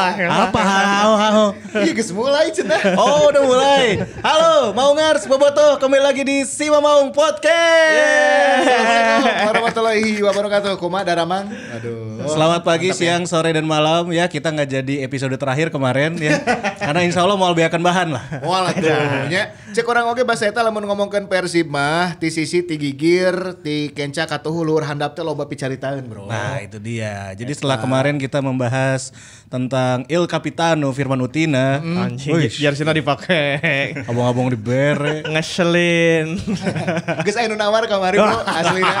Apa hao hao? Iya geus mulai cenah. Oh udah mulai. Halo, mau ngars bobotoh kembali lagi di Si Mamaung Podcast. Assalamualaikum warahmatullahi wabarakatuh. Kumaha Daramang? Aduh. Selamat pagi, siang, sore, dan malam ya. Kita nggak jadi episode terakhir kemarin ya. Karena insya Allah mau lebih akan bahan lah. Walah tuh nya. Cek orang oge bahasa eta lamun ngomongkeun Persib mah ti sisi ti gigir ti kenca katuhu luhur handap teh loba picaritaeun, Bro. Nah itu dia. Jadi setelah kemarin kita membahas tentang Il Capitano Firman Utina. Anjing, Wih, jersey-na dipake. abang-abang di bere. Ngeselin. Geus aya nu nawar kamari, Bro, aslina.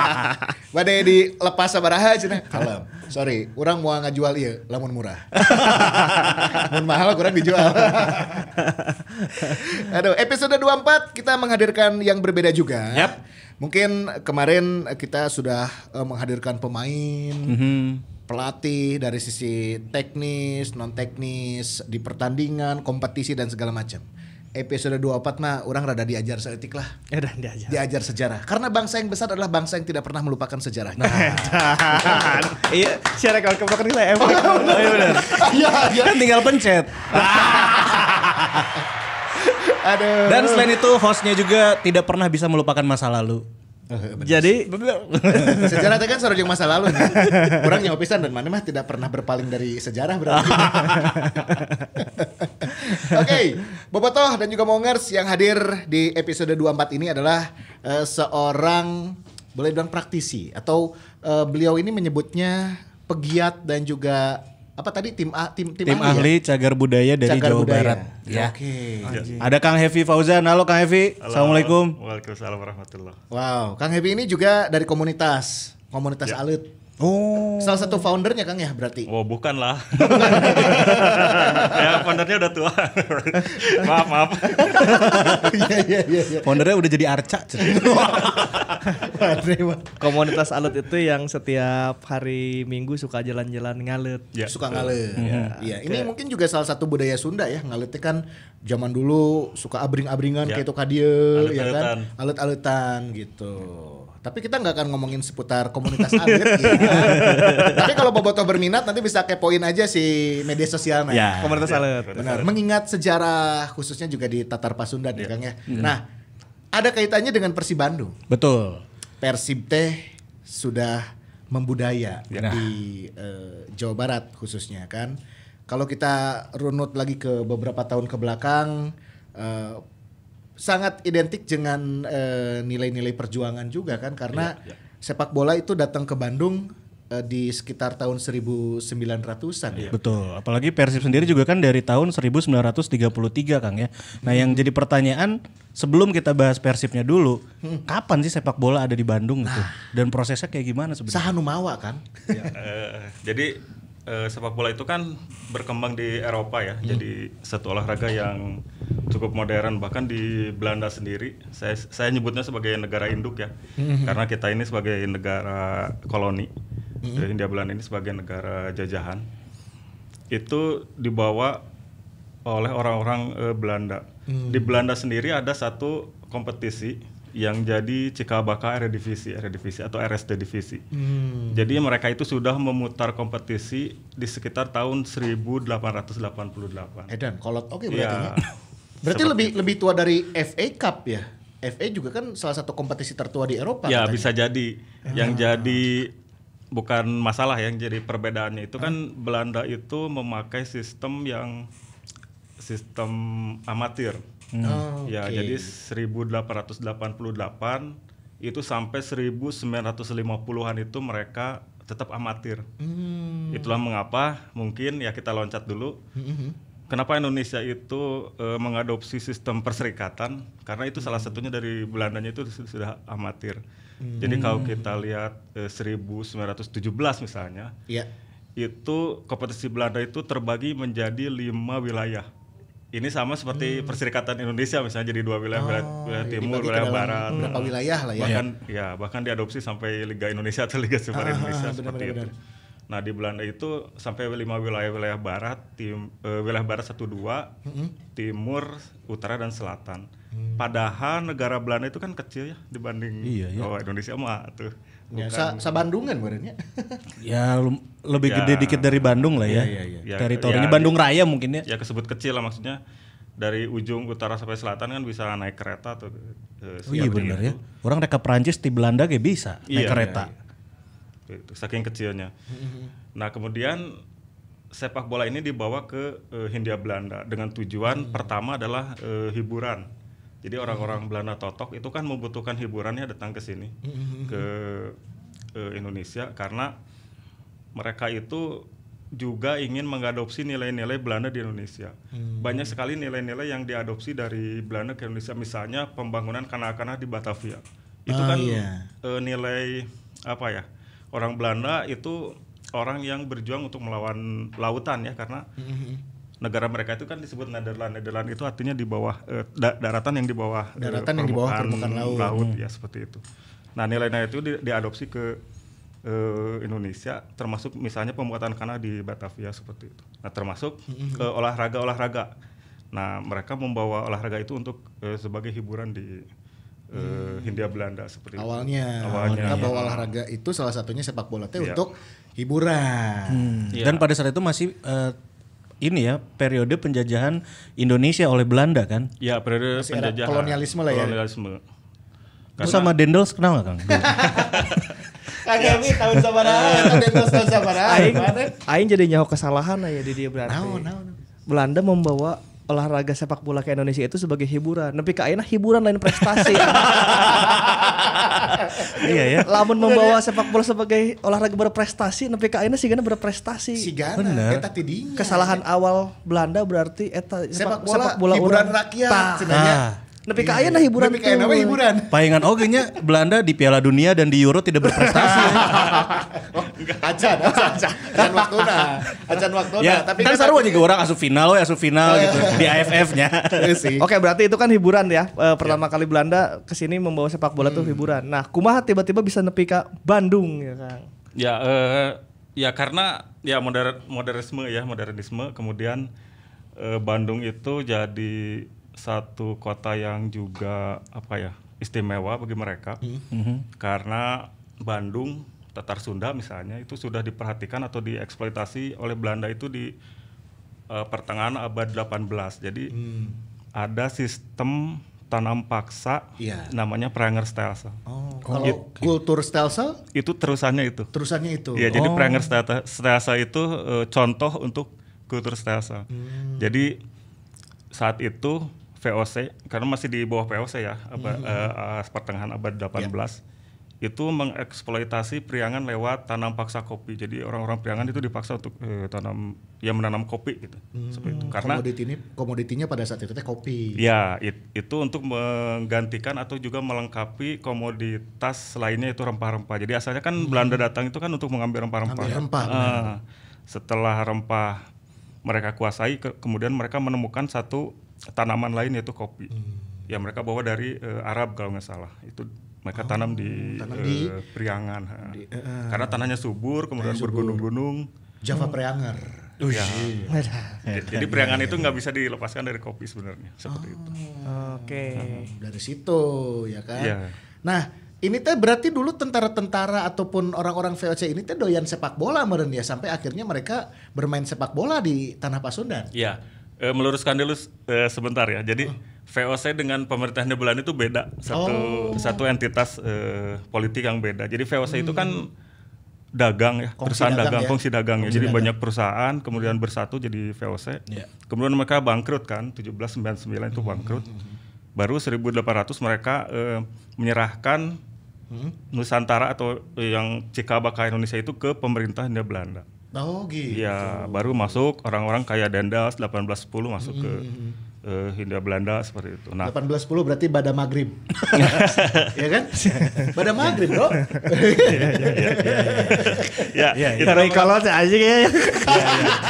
Bade dilepas sabaraha cenah. Kalem. Sorry, urang mau ngajual ieu lamun murah. mun mahal kurang dijual. Aduh, episode 24 kita menghadirkan yang berbeda juga. Yap. Mungkin kemarin kita sudah eh, menghadirkan pemain, pelatih dari sisi teknis, non teknis di pertandingan, kompetisi dan segala macam. Episode 24 mah orang rada diajar seetik lah. Ya udah dia aja. Diajar sejarah. Karena bangsa yang besar adalah bangsa yang tidak pernah melupakan sejarahnya. Iya, share kalau kepokan kita emang. Oh iya benar. Iya, iya. Kan tinggal pencet. Aduh. Dan selain itu hostnya juga tidak pernah bisa melupakan masa lalu. Jadi sejarah itu kan sarojeng masa lalu nih. Kurang nyawa pisan dan mana mah tidak pernah berpaling dari sejarah berarti. Oke, Bobotoh dan juga Mongers yang hadir di episode 24 ini adalah eh, seorang boleh bilang praktisi atau eh, beliau ini menyebutnya pegiat dan juga apa tadi tim A, tim tim, Tim ahli, ya? ahli cagar budaya dari Cagar Jawa budaya. Barat. Ya. Oke. Ada Kang Hevi Fauzan. Halo Kang Hevi. Assalamualaikum. Waalaikumsalam warahmatullah. Wow, Kang Hebi ini juga dari komunitas, komunitas alit. Oh. Salah satu foundernya Kang ya berarti. Oh bukan lah. ya foundernya udah tua. maaf maaf. Iya iya iya iya. Foundernya udah jadi arca. Komunitas alut itu yang setiap hari Minggu suka jalan-jalan ngalut. Ya, suka betul. ngalet. Iya, ini mungkin juga salah satu budaya Sunda ya. Ngaletnya kan zaman dulu suka abring-abringan Ya. kayak itu kadieu ya kan. Alet-aletan gitu. Tapi kita nggak akan ngomongin seputar komunitas alit ya. Tapi kalau Bobotoh berminat nanti bisa kepoin aja si media sosialnya. Ya. Komunitas alut. Benar. Mengingat sejarah khususnya juga di Tatar Pasundan ya Kang ya. Nah, ada kaitannya dengan Persib Bandung. Betul. Persib teh sudah membudaya Ya. di eh, Jawa Barat khususnya kan. Kalau kita runut lagi ke beberapa tahun ke belakang eh, sangat identik dengan eh, nilai-nilai perjuangan juga kan karena sepak bola itu datang ke Bandung eh, di sekitar tahun 1900-an ya. Betul. Apalagi Persib sendiri juga kan dari tahun 1933 Kang ya. Nah, yang jadi pertanyaan sebelum kita bahas Persibnya dulu, kapan sih sepak bola ada di Bandung gitu? Dan prosesnya kayak gimana sebenarnya? Sahanu Mawa kan. Eh, jadi eh, sepak bola itu kan berkembang di Eropa ya. Jadi satu olahraga yang cukup modern bahkan di Belanda sendiri. Saya saya nyebutnya sebagai negara induk ya. Karena kita ini sebagai negara koloni. Jadi Hindia Belanda ini sebagai negara jajahan. Itu dibawa oleh orang-orang eh, Belanda. Di Belanda sendiri ada satu kompetisi yang jadi Cikabaka Eredivisie, Eredivisie atau RSD Divisi. Jadi mereka itu sudah memutar kompetisi di sekitar tahun 1888. Edan, kolot oke berarti. Iya. ya. Berarti lebih lebih tua dari FA Cup ya. FA juga kan salah satu kompetisi tertua di Eropa. Ya katanya. bisa jadi. Yang jadi bukan masalah ya, yang jadi perbedaannya itu kan Belanda itu memakai sistem yang sistem amatir. Oh, Ya, oke. jadi 1888 itu sampai 1950-an itu mereka tetap amatir. Hmm. Itulah mengapa mungkin ya kita loncat dulu. Kenapa Indonesia itu eh, mengadopsi sistem perserikatan? Karena itu salah satunya dari Belandanya itu su- sudah amatir. Jadi kalau kita lihat eh, 1917 misalnya, Iya. itu kompetisi Belanda itu terbagi menjadi lima wilayah. Ini sama seperti Perserikatan Indonesia misalnya jadi dua wilayah, wilayah, wilayah ya timur, wilayah barat. Beberapa wilayah lah ya. Bahkan ya bahkan diadopsi sampai Liga Indonesia atau Liga Super Ah, Indonesia benar, seperti benar, itu. benar. Nah di Belanda itu sampai lima wilayah-wilayah barat, tim eh, wilayah barat satu dua, timur, utara dan selatan. Padahal negara Belanda itu kan kecil ya dibanding Iya, iya. oh, Indonesia mah tuh. Ya, sa, sa Bandungan berarti. Ya lum- lebih Ya. gede dikit dari Bandung lah ya. Iya, iya, iya. Teritorinya Ya, Bandung Raya mungkin ya. Ya kesebut kecil lah maksudnya dari ujung utara sampai selatan kan bisa naik kereta tuh. eh, Oh iya benar itu. ya. Orang reka Prancis di Belanda kayak bisa naik Iya, kereta. Itu saking kecilnya. Nah kemudian sepak bola ini dibawa ke eh, Hindia Belanda dengan tujuan pertama adalah eh, hiburan. Jadi orang-orang Belanda totok itu kan membutuhkan hiburannya datang ke sini ke eh, Indonesia karena mereka itu juga ingin mengadopsi nilai-nilai Belanda di Indonesia. Banyak sekali nilai-nilai yang diadopsi dari Belanda ke Indonesia. Misalnya pembangunan kanak-kanak di Batavia. Itu Ah, kan iya. eh, nilai apa ya? Orang Belanda itu orang yang berjuang untuk melawan lautan ya karena negara mereka itu kan disebut Nederland. Nederland itu artinya di bawah eh, da- daratan yang di bawah eh, Daratan yang di bawah permukaan laut. ya seperti itu. Nah nilai-nilai itu di- diadopsi ke eh, Indonesia, termasuk misalnya pembuatan kanal di Batavia seperti itu. Nah termasuk eh, olahraga-olahraga. Nah mereka membawa olahraga itu untuk eh, sebagai hiburan di eh, Hindia Belanda seperti itu. Mm. Awalnya, Awalnya, mereka iya. bawa olahraga itu salah satunya sepak bola teh Iya. untuk hiburan. Hmm. Iya. Dan pada saat itu masih eh, ini ya periode penjajahan Indonesia oleh Belanda kan. Ya periode Masih penjajahan. kolonialisme lah ya. Kolonialisme. Terus sama Dendels kenal nggak Kang? Kagak mi tahun sabaraha, tahun tahun sabaraha. Aing, aing jadi nyaho kesalahan ya di dia berarti. Naon, naon. Belanda membawa olahraga sepak bola ke Indonesia itu sebagai hiburan. Tapi ka ayeuna hiburan lain prestasi. iya ya. Lamun membawa sepak bola sebagai olahraga berprestasi, tapi ka ayeuna sigana berprestasi. Si Gana, Bener. eta tidinya. Kesalahan awal Belanda berarti eta sepak bola, hiburan urang. rakyat. Tah. Nepi ka ayeuna hiburan kayak nama tuh. hiburan. Palingan oke nya Belanda di Piala Dunia dan di Euro tidak berprestasi. ya. Acan, acan, acan waktuna, acan waktuna. ya, tapi kan sarua juga orang asup final we asup final gitu di AFF-nya. Iya. Oke, berarti itu kan hiburan ya. Eh, pertama kali Belanda ke sini membawa sepak bola tuh hiburan. Nah, kumaha tiba-tiba bisa nepi ka Bandung ya, Kang? Ya, eh, ya karena ya moder modernisme ya modernisme. Kemudian eh, Bandung itu jadi satu kota yang juga apa ya istimewa bagi mereka karena Bandung Tatar Sunda misalnya itu sudah diperhatikan atau dieksploitasi oleh Belanda itu di eh, pertengahan abad 18. Jadi ada sistem tanam paksa Iya. namanya Prangerstelsel. Oh, kalau kultur stelsel Itu terusannya itu. terusannya itu. Iya, jadi Pranger Stasa itu eh, contoh untuk kultur Stasa. Jadi saat itu VOC karena masih di bawah VOC ya, abad, eh, eh, pertengahan abad 18 itu mengeksploitasi Priangan lewat tanam paksa kopi. Jadi orang-orang Priangan itu dipaksa untuk eh, tanam ya menanam kopi gitu. Seperti itu. Karena komoditi ini komoditinya pada saat itu teh kopi. Ya, it- itu untuk menggantikan atau juga melengkapi komoditas lainnya itu rempah-rempah. Jadi asalnya kan Belanda datang itu kan untuk mengambil rempah-rempah. Ambil rempah, Ah, setelah rempah mereka kuasai, ke- kemudian mereka menemukan satu tanaman lain yaitu kopi. Ya mereka bawa dari eh, Arab kalau nggak salah. Itu mereka tanam di, tanam eh, di- Priangan. di- eh, Karena tanahnya subur, kemudian bergunung-gunung. Java Preanger. Ya. Jadi Priangan itu nggak bisa dilepaskan dari kopi sebenarnya. Seperti itu. Oke. Dari situ ya kan. Iya. Nah, ini teh berarti dulu tentara-tentara ataupun orang-orang VOC ini teh doyan sepak bola meren ya sampai akhirnya mereka bermain sepak bola di tanah Pasundan. Iya, eh, meluruskan dulu eh, sebentar ya. Jadi VOC dengan pemerintahan Belanda itu beda, satu satu entitas eh, politik yang beda. Jadi VOC itu kan dagang ya, Kongsi perusahaan dagang dagang, ya. kongsi dagang ya. Kongsi Jadi dagang. banyak perusahaan kemudian bersatu jadi VOC. Iya. Kemudian mereka bangkrut kan, 1799 itu bangkrut. Baru 1800 mereka eh, menyerahkan Nusantara atau yang Cikabaka Indonesia itu ke pemerintah Hindia Belanda. Oh gitu. Iya, baru masuk orang-orang kayak Dendels 1810 masuk ke eh, Hindia Belanda seperti itu. Nah, 1810 berarti pada maghrib. ya kan? Pada maghrib, Bro. ya, Iya, itu, Karena kalau aja ya.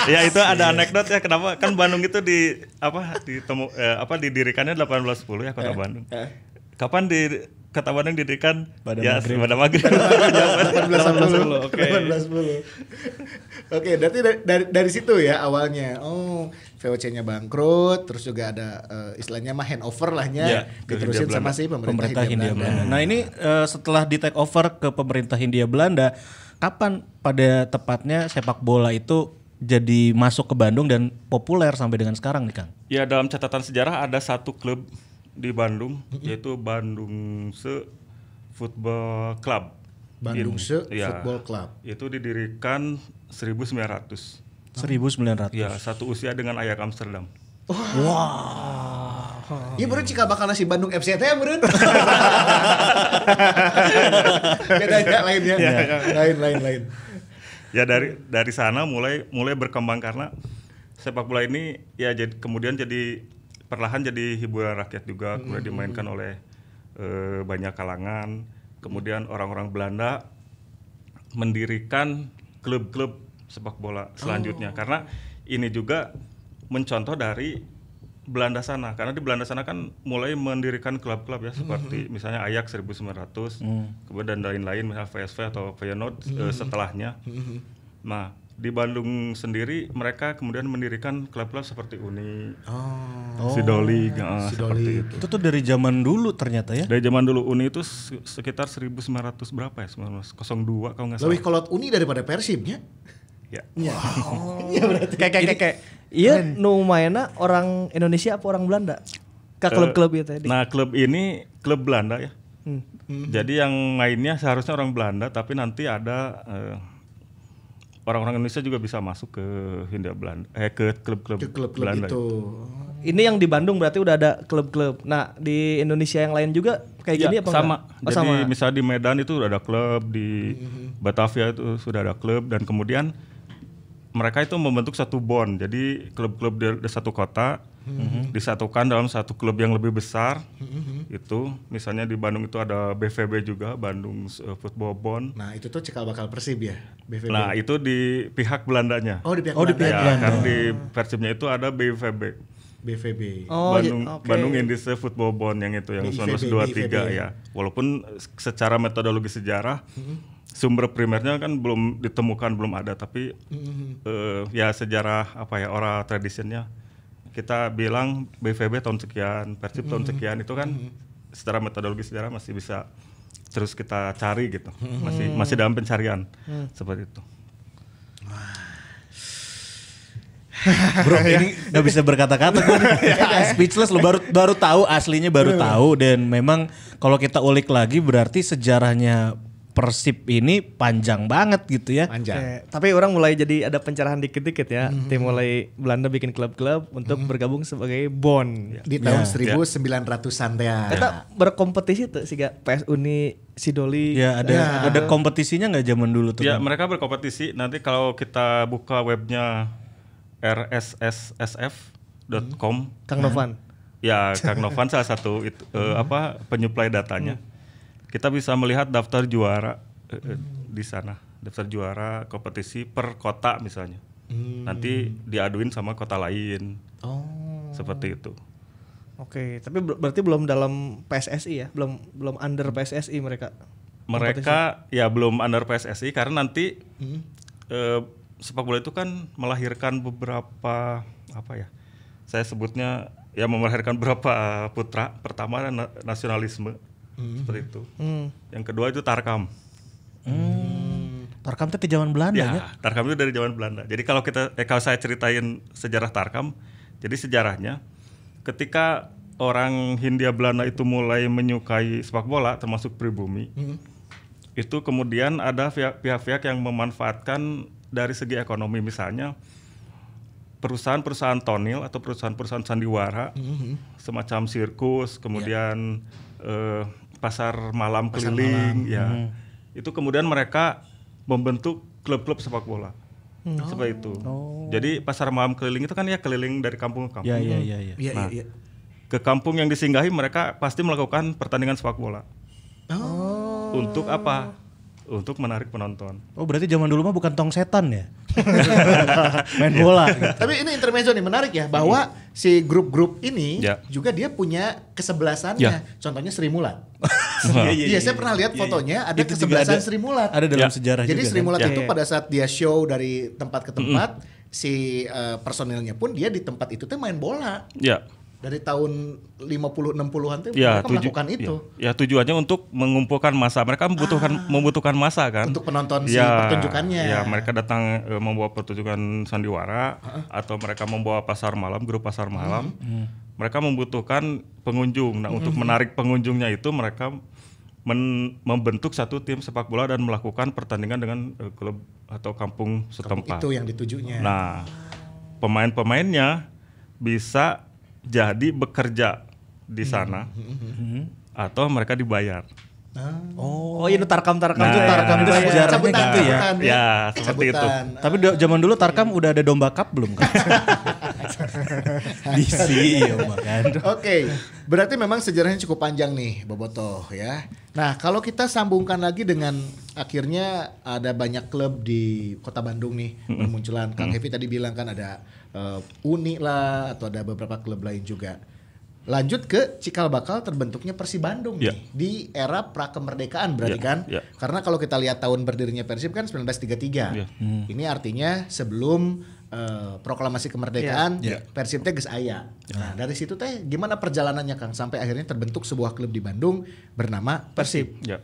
ya itu ada anekdot ya kenapa kan Bandung itu di apa ditemu eh, apa didirikannya 1810 ya kota Bandung. Kapan di Kota Bandung didirikan Pada ya maghrib. pada maghrib. 1810. Oke. 1810. Oke, berarti dari, dari dari situ ya awalnya. Oh, VOC-nya bangkrut, terus juga ada eh, istilahnya mah handover lahnya Ya, diterusin Hindia sama si pemerintah, pemerintah Hindia Belanda. Belanda. Nah ini eh, setelah di take over ke pemerintah Hindia Belanda, kapan pada tepatnya sepak bola itu jadi masuk ke Bandung dan populer sampai dengan sekarang nih Kang? Ya dalam catatan sejarah ada satu klub di Bandung yaitu Bandung Se Football Club. Bandung Se ya, Football Club. Itu didirikan 1900. 1900. Ya, satu usia dengan Ajax Amsterdam. Iya baru cikal bakal nasi Bandung FC teh meureun. Bedanya lainnya. Lain lain lain. Ya dari dari sana mulai mulai berkembang karena sepak bola ini ya jadi kemudian jadi perlahan jadi hiburan rakyat juga kemudian dimainkan oleh eh, banyak kalangan. Kemudian orang-orang Belanda mendirikan klub-klub sepak bola selanjutnya. Karena ini juga mencontoh dari Belanda sana. Karena di Belanda sana kan mulai mendirikan klub-klub ya seperti misalnya Ajax 1900 kemudian dan lain-lain misalnya VSV atau Feyenoord eh, setelahnya. Nah, di Bandung sendiri mereka kemudian mendirikan klub-klub seperti Uni, Oh. Sidoli, eh, seperti Sidoli. itu. Itu tuh dari zaman dulu ternyata ya. Dari zaman dulu Uni itu se- sekitar 1900 berapa ya? 1902 kalau nggak salah. Lebih kolot uni daripada Persibnya. Ya. Iya berarti. Kayak kayak kayak- kayak. Iya, nu mainna orang Indonesia apa orang Belanda? Ke klub-klub itu tadi. Nah, klub ini klub Belanda ya. Hmm. Jadi yang mainnya seharusnya orang Belanda, tapi nanti ada eh, orang-orang Indonesia juga bisa masuk ke Hindia Belanda, eh ke klub-klub Ke klub-klub Belanda. itu. Ini yang di Bandung berarti udah ada klub-klub. Nah, di Indonesia yang lain juga kayak Ya, gini apa sama. enggak? Oh, Jadi sama. misalnya di Medan itu udah ada klub, di Batavia itu sudah ada klub dan kemudian mereka itu membentuk satu bond. Jadi klub-klub di, di satu kota disatukan dalam satu klub yang lebih besar. Itu misalnya di Bandung itu ada BVB juga, Bandung eh, Football Bond. Nah itu tuh cikal bakal Persib ya. BVB. Nah, itu di pihak Belandanya. oh di pihak Oh, di Belanda. pihak ya, Belanda. kan di Persibnya itu ada BVB. BVB. Oh, Bandung iya, oke. Bandung Industry Football Bond yang itu yang BIVB, 1923 BIVB. ya. Walaupun secara metodologi sejarah sumber primernya kan belum ditemukan belum ada tapi eh, ya sejarah apa ya oral traditionnya kita bilang BVB tahun sekian, Persib tahun sekian itu kan secara metodologi sejarah masih bisa terus kita cari gitu. Masih masih dalam pencarian. Seperti itu. Bro, ini nggak bisa berkata-kata gue nih. Speechless lo baru baru tahu aslinya baru tahu. Dan memang kalau kita ulik lagi berarti sejarahnya Persib ini panjang banget gitu ya. Panjang. Oke, tapi orang mulai jadi ada pencerahan dikit-dikit ya. Tim mulai Belanda bikin klub-klub untuk bergabung sebagai bond. Di tahun Ya. 1900-an ya. Kita berkompetisi tuh sih PS Uni Sidoli. Ya ada ada kompetisinya nggak zaman dulu tuh? Ya Kang? mereka berkompetisi. Nanti kalau kita buka webnya rssf.com, Kang Novan. ya Kang Novan salah satu itu eh, apa penyuplai datanya. Kita bisa melihat daftar juara eh, eh, di sana, daftar juara kompetisi per kota misalnya. Nanti diaduin sama kota lain, Oh. seperti itu. Oke, tapi ber- berarti belum dalam PSSI ya, belum belum under PSSI mereka. Mereka ya belum under PSSI karena nanti eh, sepak bola itu kan melahirkan beberapa apa ya? Saya sebutnya ya melahirkan beberapa putra. Pertama na- nasionalisme seperti itu. Hmm. Yang kedua itu Tarkam. Hmm. Tarkam tuh di zaman Belanda ya. Ya, Tarkam itu dari zaman Belanda. Jadi kalau kita eh, kalau saya ceritain sejarah Tarkam, jadi sejarahnya ketika orang Hindia Belanda itu mulai menyukai sepak bola termasuk pribumi. Itu kemudian ada pihak- pihak-pihak yang memanfaatkan dari segi ekonomi misalnya perusahaan-perusahaan tonil atau perusahaan-perusahaan sandiwara semacam sirkus, kemudian eh, pasar malam keliling ya. Itu kemudian mereka membentuk klub-klub sepak bola. Seperti itu. Jadi pasar malam keliling itu kan ya keliling dari kampung ke kampung. Ya ya ya ya. Iya, Nah. iya, iya. Ke kampung yang disinggahi mereka pasti melakukan pertandingan sepak bola. Oh. Untuk apa? Untuk menarik penonton. Oh berarti zaman dulu mah bukan tong setan ya? Main bola. gitu. Tapi ini intermezzo nih menarik ya bahwa si grup-grup ini Ya. juga dia punya kesebelasannya. Ya. Contohnya Sri Mulat. Iya, Iya, saya pernah lihat fotonya ada Itu kesebelasan ada- Sri Mulat. Ada dalam Ya. sejarah Jadi juga. Sri kan? Mulat Ya. itu Iya. pada saat dia show dari tempat ke tempat, si eh, personilnya pun dia di tempat itu tuh main bola. Ya, Dari tahun 50 60-an tuh ya, mereka tuju- melakukan itu. Ya, ya, tujuannya untuk mengumpulkan masa. Mereka membutuhkan membutuhkan masa kan Untuk penonton si Ya, pertunjukannya. Ya, mereka datang eh, membawa pertunjukan sandiwara atau mereka membawa pasar malam, grup pasar malam. Mereka membutuhkan pengunjung. Nah, untuk menarik pengunjungnya itu mereka men- membentuk satu tim sepak bola dan melakukan pertandingan dengan eh, klub atau kampung setempat. Itu yang ditujunya. Nah, pemain-pemainnya bisa jadi bekerja di sana atau mereka dibayar. Oh, ini tarkam-tarkam Nah, itu tarkam itu sejarahnya Cabutan, gitu ya. cabutan, Ya, seperti itu. Tapi zaman dulu Tarkam udah ada domba cup belum kan? Disi ya kan. Oke, berarti memang sejarahnya cukup panjang nih, Boboto ya. Nah, kalau kita sambungkan lagi dengan akhirnya ada banyak klub di Kota Bandung nih bermunculan. Kang Hevi tadi bilang kan ada eh, Uni lah atau ada beberapa klub lain juga. Lanjut ke cikal bakal terbentuknya Persib Bandung Ya. nih di era pra kemerdekaan berarti Ya, kan? ya. Karena kalau kita lihat tahun berdirinya Persib kan 1933. Ya. Ini artinya sebelum eh, proklamasi kemerdekaan Ya. Persib teh geus aya. Nah, dari situ teh gimana perjalanannya Kang sampai akhirnya terbentuk sebuah klub di Bandung bernama Persib. Ya.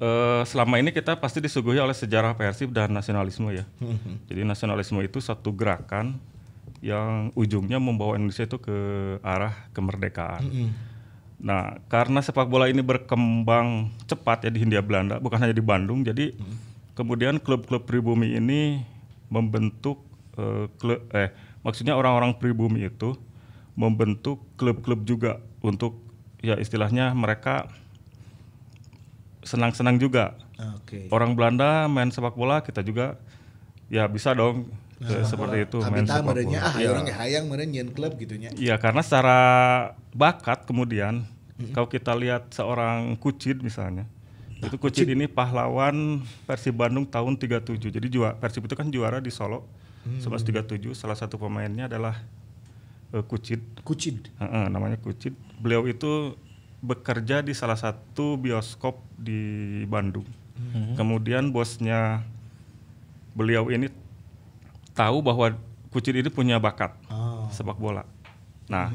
Eh, selama ini kita pasti disuguhi oleh sejarah Persib dan nasionalisme ya. Jadi nasionalisme itu satu gerakan yang ujungnya membawa Indonesia itu ke arah kemerdekaan. Nah, karena sepak bola ini berkembang cepat ya di Hindia Belanda, bukan hanya di Bandung, jadi kemudian klub-klub pribumi ini membentuk eh, klub, eh maksudnya orang-orang pribumi itu membentuk klub-klub juga untuk ya istilahnya mereka senang-senang juga. Oke. Orang Belanda main sepak bola, kita juga ya bisa dong eh, seperti itu main Abita sepak bola. ah Iya. orang hayang meureun nyeun klub gitu nya. Iya karena secara bakat kemudian kalau kita lihat seorang Kucid misalnya itu Kucid ini pahlawan Persib Bandung tahun 37 jadi juara Persib itu kan juara di Solo 1937 salah satu pemainnya adalah eh, Kucid Kucid. Heeh, namanya Kucid beliau itu bekerja di salah satu bioskop di Bandung kemudian bosnya beliau ini tahu bahwa Kucid ini punya bakat Oh. sepak bola. Nah,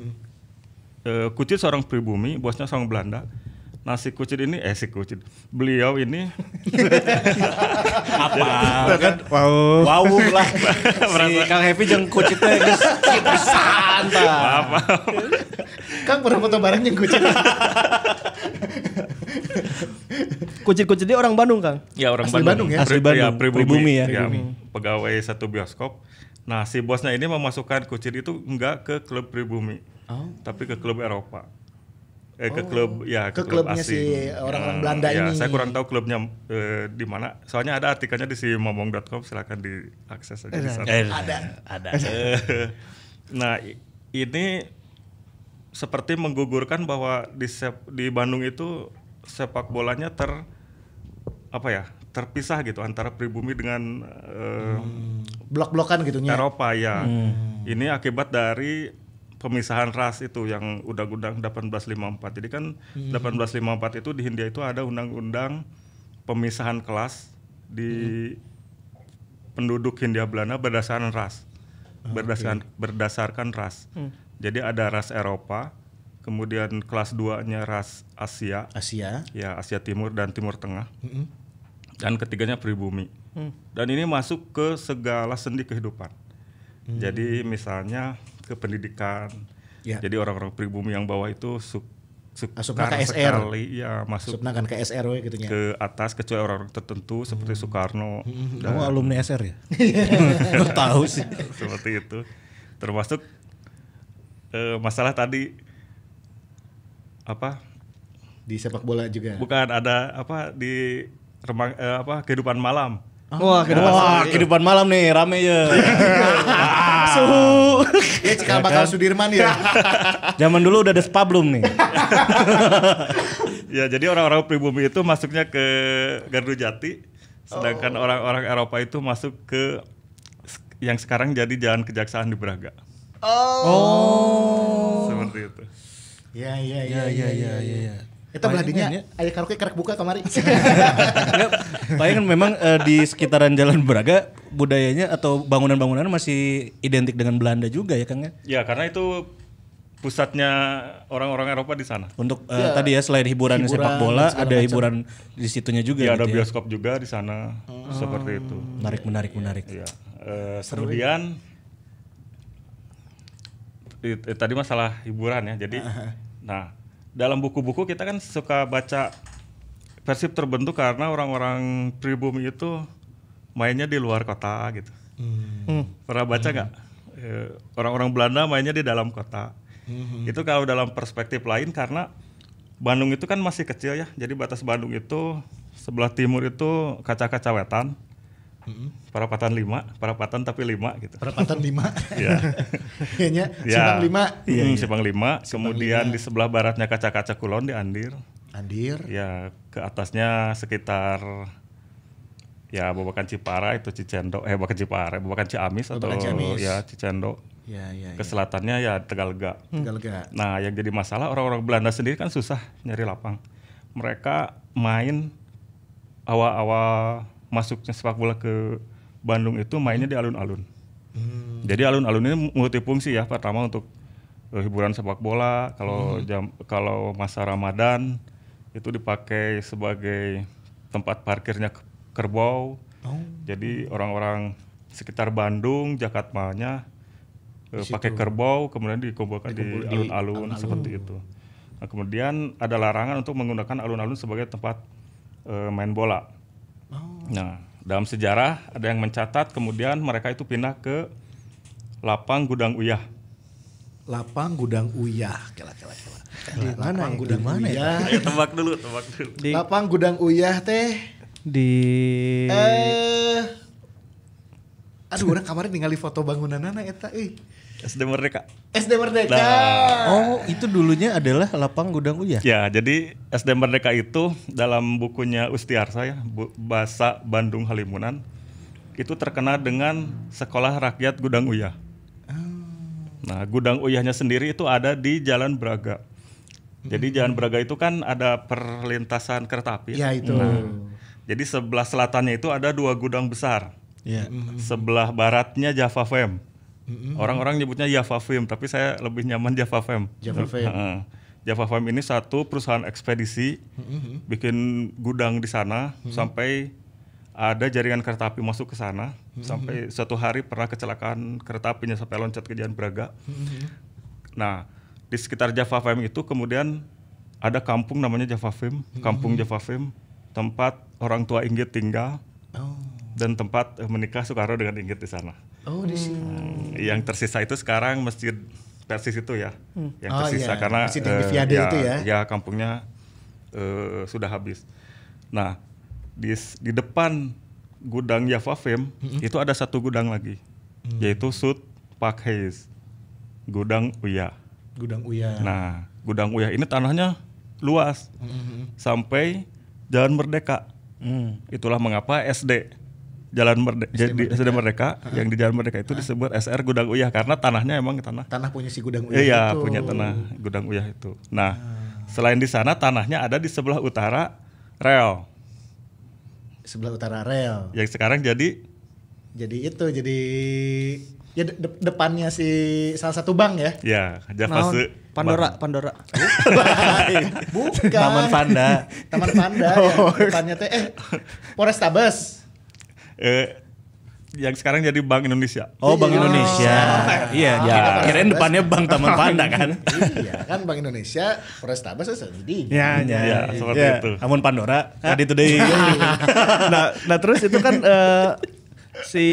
eh, Kucid seorang pribumi, bosnya seorang Belanda. Nah si Kucid ini, eh si Kucid, beliau ini Apa kan? Wow. Wow lah. si Kang Hevi jeung kucit teh geus pisan tah. Kang pernah foto bareng yang Kucid. Kucit-kucit dia orang Bandung, Kang. ya orang Asli Bandung ya? Asli Bandung, pribumi ya. Pegawai satu bioskop. Nah si bosnya ini memasukkan Kucid itu enggak ke klub pribumi, Oh. tapi ke klub Eropa. Eh ke klub ya ke ke, klub klubnya asing. si orang-orang Eh, Belanda ya, ini. Saya kurang tahu klubnya eh, di mana. Soalnya ada artikelnya di si momong.com silakan diakses aja di sana. Ada. Ada. Nah ini seperti menggugurkan bahwa di sep- di Bandung itu sepak bolanya ter apa ya terpisah gitu antara pribumi dengan eh, Blok-blokan gitu nya. Eropa ya. Ini akibat dari pemisahan ras itu yang undang-undang 1854. Jadi kan 1854 itu di Hindia itu ada undang-undang pemisahan kelas di penduduk Hindia Belanda berdasarkan ras. Berdasarkan berdasarkan ras. Jadi ada ras Eropa, kemudian kelas 2-nya ras Asia, Asia. ya Asia Timur dan Timur Tengah. Mm-mm. Dan ketiganya pribumi. Dan ini masuk ke segala sendi kehidupan. Jadi misalnya ke pendidikan. Ya. Jadi orang-orang pribumi yang bawah itu su Asupna sukar KSR. sekali ya masuk Subna kan ke SR we gitu ke atas kecuali orang-orang tertentu seperti Soekarno Kamu alumni SR ya? Tahu sih. seperti itu. Termasuk eh, masalah tadi apa? Di sepak bola juga. Bukan ada apa di remang eh, apa kehidupan malam. Wah, kehidupan Wah, kehidupan malam nih rame ya. suhu. Ya cikal bakal Sudirman ya. Zaman dulu udah ada spa belum nih? Ya, jadi orang-orang pribumi itu masuknya ke Gardu Jati, sedangkan orang-orang Eropa itu masuk ke yang sekarang jadi Jalan Kejaksaan di Braga. Oh. Seperti itu. Ya ya Ya ya ya ya. ya. Kita beladinya ya. aya karaoke karek buka. Enggak, paling kan memang eh, di sekitaran Jalan Braga budayanya atau bangunan-bangunan masih identik dengan Belanda juga ya Kang ya. Ya, karena itu pusatnya orang-orang Eropa di sana. Untuk eh, tadi ya selain hiburan, hiburan sepak bola ada macam. hiburan di situnya juga Ya, ada gitu ya. bioskop juga di sana. Seperti itu. Menarik menarik menarik. Ya. eh, kemudian tadi masalah hiburan ya. Jadi nah, dalam buku-buku kita kan suka baca Persib terbentuk karena orang-orang pribumi itu mainnya di luar kota gitu. Hmm. Pernah baca nggak? Eh, Orang-orang Belanda mainnya di dalam kota. Itu kalau dalam perspektif lain karena Bandung itu kan masih kecil ya. Jadi batas Bandung itu sebelah timur itu kaca-kaca wetan. Perapatan lima, perapatan tapi lima gitu. Perapatan 5. Iya. Kayaknya Ya. Simpang 5. Hmm, Simpang lima. Kemudian di sebelah baratnya kaca-kaca kulon di Andir. Andir. Ya ke atasnya sekitar ya Babakan Cipara itu Cicendo eh bukan Cipara, Babakan Ciamis atau Babakan Ciamis. ya Cicendo. Ya ya. Ke selatannya ya Tegalga. Tegal-lega. Nah, yang jadi masalah orang-orang Belanda sendiri kan susah nyari lapang. Mereka main awal-awal masuknya sepak bola ke Bandung itu mainnya di alun-alun. Jadi alun-alun ini multifungsi ya. Pertama untuk eh, hiburan sepak bola. Kalau jam kalau masa Ramadan itu dipakai sebagai tempat parkirnya ke- kerbau. Jadi orang-orang sekitar Bandung, Jakarta-nya eh, pakai kerbau, kemudian dikumpulkan di Dikumpul di alun-alun seperti itu. Nah, kemudian ada larangan untuk menggunakan alun-alun sebagai tempat eh, main bola. Nah, dalam sejarah ada yang mencatat kemudian mereka itu pindah ke lapang Gudang Uyah. Lapang Gudang Uyah. Kela kela kela. Di mana Lapang ya? Gudang Uyah. Ayo tebak dulu, tebak dulu. Di Lapang Gudang Uyah teh. di Eh Aduh, orang kemarin ningali foto bangunanana eta euy. SD Merdeka. SD Merdeka. Oh, itu dulunya adalah lapang gudang uyah. Ya, jadi SD Merdeka itu dalam bukunya Ustiarsa ya, Bu- bahasa Bandung Halimunan, itu terkenal dengan Sekolah Rakyat Gudang Uyah. Nah, Gudang Uyahnya sendiri itu ada di Jalan Braga. Jadi Jalan Braga itu kan ada perlintasan kereta api. Ya itu. Jadi sebelah selatannya itu ada dua gudang besar. Iya. Sebelah baratnya Java Fem. Orang-orang nyebutnya Java Fem, tapi saya lebih nyaman Java Fem. Java. Heeh. Java Fem ini satu perusahaan ekspedisi, bikin gudang di sana sampai ada jaringan kereta api masuk ke sana. Sampai suatu hari pernah kecelakaan kereta apinya sampai loncat ke Jalan Braga. Nah, di sekitar Java Fem itu kemudian ada kampung namanya Java Fem, kampung Java Fem, tempat orang tua Inggit tinggal Oh. dan tempat eh, menikah Soekarno dengan Inggit di sana. Oh, di sini. Hmm, Yang tersisa itu sekarang masjid Persis itu ya, yang Oh, tersisa iya. karena Masjid yang eh, Viade itu ya? Ya kampungnya eh, sudah habis. Nah di di depan gudang Java Fem itu ada satu gudang lagi, Mm. yaitu Sud Park Hayes, gudang Uya. Gudang Uyah. Nah gudang Uya ini tanahnya luas sampai Jalan Merdeka. Hmm. Itulah mengapa SD Jalan Merdeka, jadi SD Merdeka yang di Jalan Merdeka itu disebut SR Gudang Uyah karena tanahnya emang tanah Tanah punya si Gudang Uyah. Iya, itu. punya tanah Gudang Uyah itu. Nah, selain di sana tanahnya ada di sebelah utara rel Sebelah utara rel. yang sekarang jadi Jadi itu jadi ya de- de- depannya si salah satu bank ya. ya Java Naon? Se Pandora, Pandora. Bukan. Taman Panda. Taman Panda ya. Depannya teh eh Polrestabes. Eh, yang sekarang jadi Bank Indonesia. Oh, Bank Indonesia. Iya, Ya. kirain depannya Bank Taman Panda kan. iya kan Bank Indonesia Polrestabes itu jadi. Ya, Ya, seperti itu. Amun Pandora, tadi itu deh. nah, nah terus itu kan eh, si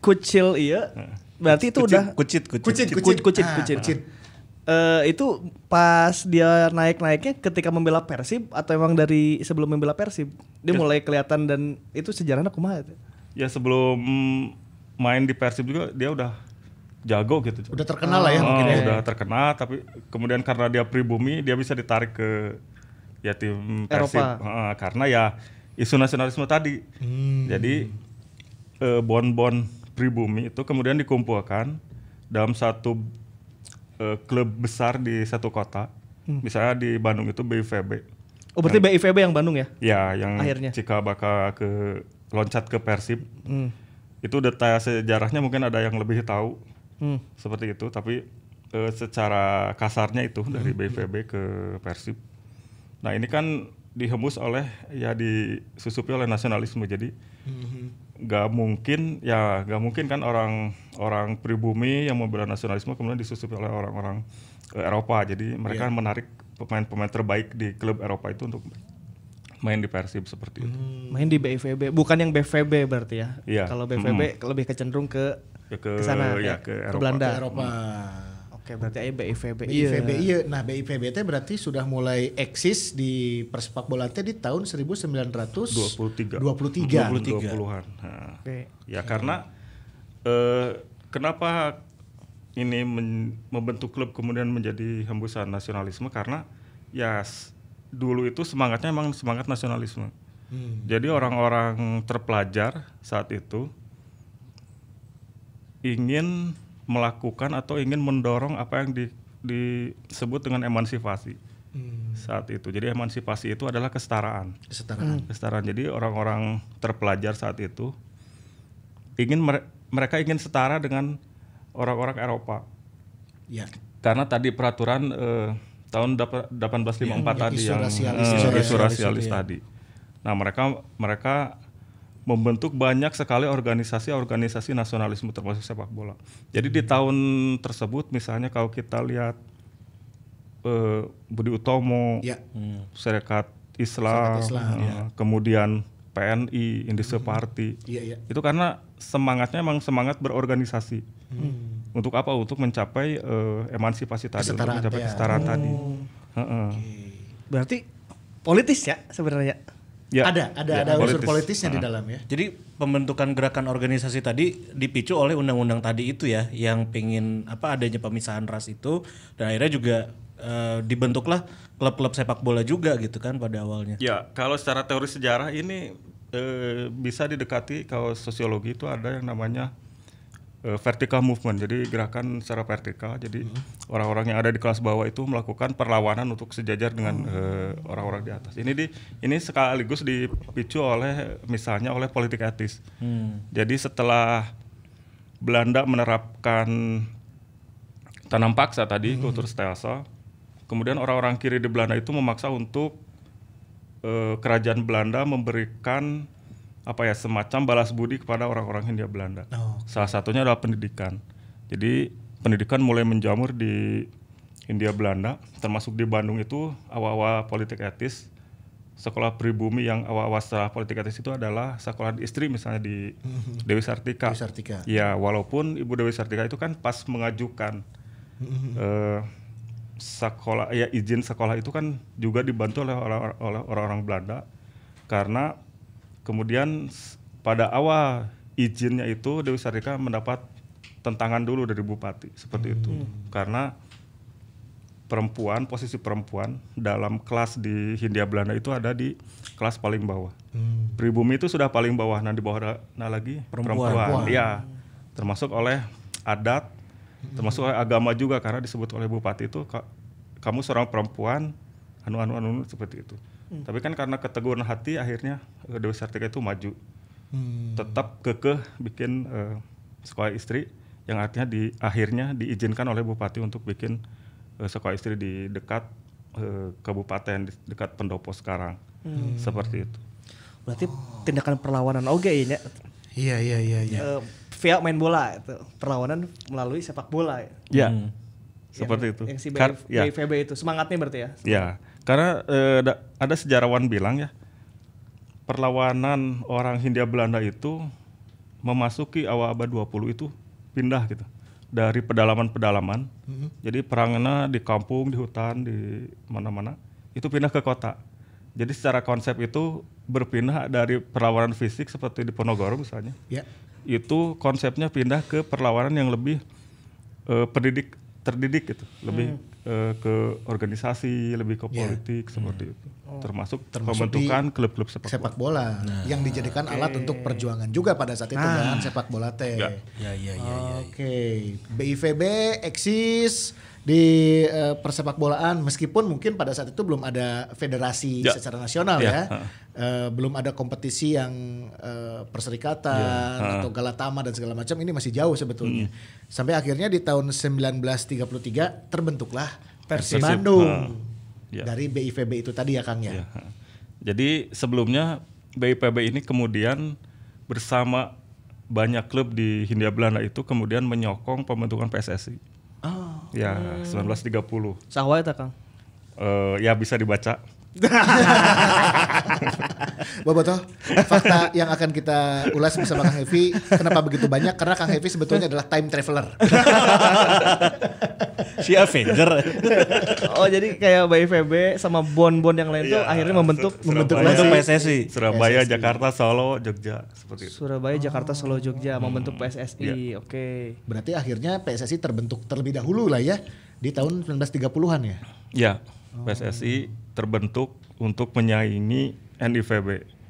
kucil iya berarti itu udah kucit, kucit. Kucit, Kucit, kucit, kucit, Ah, kucit. kucit. Eh, itu pas dia naik-naiknya ketika membela Persib atau emang dari sebelum membela Persib dia mulai kelihatan dan itu sejarahnya kumaha itu? Ya sebelum main di Persib juga dia udah jago gitu. Udah terkenal lah ya Oh, mungkin ya. udah terkenal tapi kemudian karena dia pribumi dia bisa ditarik ke ya tim Persib. Heeh, karena ya isu nasionalisme tadi. Jadi eh, bon-bon pribumi itu kemudian dikumpulkan dalam satu eh, klub besar di satu kota. Misalnya di Bandung itu BIVB. Oh berarti BIVB yang Bandung ya? Ya, yang Akhirnya. jika bakal ke loncat ke Persib. Hmm. Itu detail sejarahnya mungkin ada yang lebih tahu Hmm. seperti itu, tapi eh, secara kasarnya itu dari BVB ke Persib. Nah ini kan dihembus oleh ya disusupi oleh nasionalisme, jadi nggak mungkin ya nggak mungkin kan orang orang pribumi yang membela nasionalisme kemudian disusupi oleh orang-orang eh, Eropa, jadi mereka menarik pemain-pemain terbaik di klub Eropa itu untuk main di Persib seperti itu. Main di BIVB, bukan yang BVB berarti ya? Iya. Kalau BVB lebih kecenderung ke Ya ke, ke sana ya, ya, ke ke, Eropa. Belanda. Eropa. Oke, berarti aja BIVB. BIVB iya. Nah, BIVB teh berarti sudah mulai eksis di persepak bola teh di tahun 1923. 23. 23. 20-an. Nah, Oke. Ya karena eh, kenapa ini men- membentuk klub kemudian menjadi hembusan nasionalisme karena ya dulu itu semangatnya emang semangat nasionalisme. Jadi orang-orang terpelajar saat itu ingin melakukan atau ingin mendorong apa yang di- disebut dengan emansipasi saat itu. Jadi emansipasi itu adalah kesetaraan Kesetaraan. kesetaraan. Jadi orang-orang terpelajar saat itu ingin mere- mereka ingin setara dengan orang-orang Eropa. Ya. Karena tadi peraturan eh, tahun dapa- 1854 Ya, tadi isu yang rasialis. eh, Isu isu rasialis rasialis itu ya. tadi. Nah, mereka mereka membentuk banyak sekali organisasi-organisasi nasionalisme termasuk sepak bola. Jadi di tahun tersebut misalnya kalau kita lihat eh, Budi Utomo, Ya. Serikat Islam, Serikat Islam, eh, ya. kemudian PNI, Indonesian Party. Iya, iya. Itu karena semangatnya emang semangat berorganisasi. Untuk apa? Untuk mencapai eh, emansipasi tadi, untuk Kesetaraan mencapai ya. kesetaraan tadi. Heeh. Berarti politis ya sebenarnya. Ya, ada, ada, ya, ada unsur politis. politisnya di dalam ya. Jadi pembentukan gerakan organisasi tadi dipicu oleh undang-undang tadi itu ya, yang pingin apa adanya pemisahan ras itu, dan akhirnya juga eh, dibentuklah klub-klub sepak bola juga gitu kan pada awalnya. Ya, kalau secara teori sejarah ini eh, bisa didekati kalau sosiologi itu ada yang namanya eh, vertical movement. Jadi gerakan secara vertikal. Jadi orang-orang yang ada di kelas bawah itu melakukan perlawanan untuk sejajar dengan eh, orang-orang di atas. Ini di ini sekaligus dipicu oleh misalnya oleh politik etis. Jadi setelah Belanda menerapkan tanam paksa tadi kultur stelsel, kemudian orang-orang kiri di Belanda itu memaksa untuk eh, kerajaan Belanda memberikan apa ya semacam balas budi kepada orang-orang Hindia Belanda. Oh. Salah satunya adalah pendidikan. Jadi pendidikan mulai menjamur di Hindia Belanda, termasuk di Bandung itu awal-awal politik etis. Sekolah pribumi yang awal-awal setelah politik etis itu adalah sekolah istri misalnya di Dewi Sartika. Dewi Sartika. Ya, walaupun Ibu Dewi Sartika itu kan pas mengajukan eh, sekolah ya izin sekolah itu kan juga dibantu oleh orang-orang Belanda karena kemudian pada awal izinnya itu Dewi Sartika mendapat tentangan dulu dari bupati seperti itu karena perempuan posisi perempuan dalam kelas di Hindia Belanda itu ada di kelas paling bawah pribumi itu sudah paling bawah nah di bawah ada nah lagi Perempuan. Perempuan. Iya, termasuk oleh adat, termasuk oleh agama juga karena disebut oleh bupati itu "Ka- kamu seorang perempuan, anu anu anu seperti itu. Tapi kan karena keteguhan hati akhirnya eh, Dewi Sartika itu maju, tetap kekeh bikin eh, sekolah istri yang artinya di akhirnya diizinkan oleh bupati untuk bikin eh, sekolah istri di dekat eh, kabupaten di dekat Pendopo sekarang, seperti itu. Berarti tindakan perlawanan oke ya. Iya, iya, iya, iya. Eh, via main bola itu perlawanan melalui sepak bola ya. Ya, Hmm. seperti Yang- itu. Yang si Kar- ya. BIVB itu semangatnya berarti ya. Ya, karena eh, da- ada sejarawan bilang ya, perlawanan orang Hindia Belanda itu memasuki awal abad 20 itu pindah gitu. Dari pedalaman-pedalaman. Jadi perangnya di kampung, di hutan, di mana-mana, itu pindah ke kota. Jadi secara konsep itu berpindah dari perlawanan fisik seperti di Ponorogo misalnya. Ya. Itu konsepnya pindah ke perlawanan yang lebih eh, pendidik terdidik gitu, lebih eh, ke organisasi, lebih ke Iya. politik seperti itu. Termasuk, Hmm. Termasuk di pembentukan klub-klub sepak, sepak bola yang dijadikan alat untuk perjuangan juga pada saat itu kan sepak bola teh. Ya. Ya ya ya. Oke, BIVB eksis di eh, persepak bolaan meskipun mungkin pada saat itu belum ada federasi Ya. secara nasional Ya, ya. Eh, belum ada kompetisi yang eh, perserikatan Ya, atau galatama dan segala macam ini masih jauh sebetulnya. Hmm. Sampai akhirnya di tahun 1933 terbentuklah Persib Bandung ha. Ya. dari BIVB itu tadi ya Kang ya. Ya. Jadi sebelumnya BIPB ini kemudian bersama banyak klub di Hindia Belanda itu kemudian menyokong pembentukan PSSI. Oh. Ya, 1930. Sahwa eta Kang. Eh, ya bisa dibaca. Bobotoh, fakta yang akan kita ulas bersama Kang Hevi, kenapa begitu banyak? Karena Kang Hevi sebetulnya adalah time traveler. Si Avenger. Oh jadi kayak BIVB sama bon-bon yang lain tuh Ya, akhirnya membentuk Sur- membentuk Surabaya. Untuk PSSI. PSSI. Surabaya, Jakarta, Solo, Jogja seperti itu. Surabaya, Jakarta, Solo, Jogja membentuk PSSI. Oke. Berarti akhirnya PSSI terbentuk terlebih dahulu lah ya di tahun 1930-an ya. Ya, PSSI terbentuk untuk menyaingi NIVB.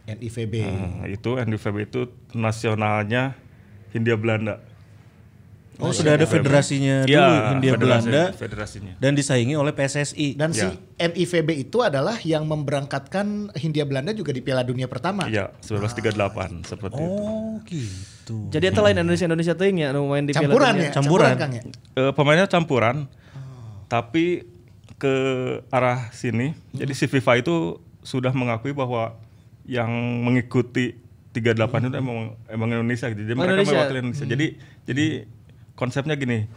NIVB. Nah, itu NIVB itu nasionalnya Hindia Belanda. Oh sudah ada federasinya dulu Ya, Hindia federasi- Belanda Federasinya. dan disaingi oleh PSSI. Dan si Ya. NIVB itu adalah yang memberangkatkan Hindia Belanda juga di Piala Dunia pertama. Iya, 1938 seperti itu. Oh gitu. Jadi itu lain Indonesia Indonesia teuing ya nu main di Piala Campuran Dunia. ya, Campuran. Kang ya. Eh, pemainnya campuran, tapi ke arah sini. Jadi si FIFA itu sudah mengakui bahwa yang mengikuti 38 itu emang emang Indonesia gitu. Jadi Oh, mereka Indonesia. mewakili Indonesia. Jadi jadi konsepnya gini.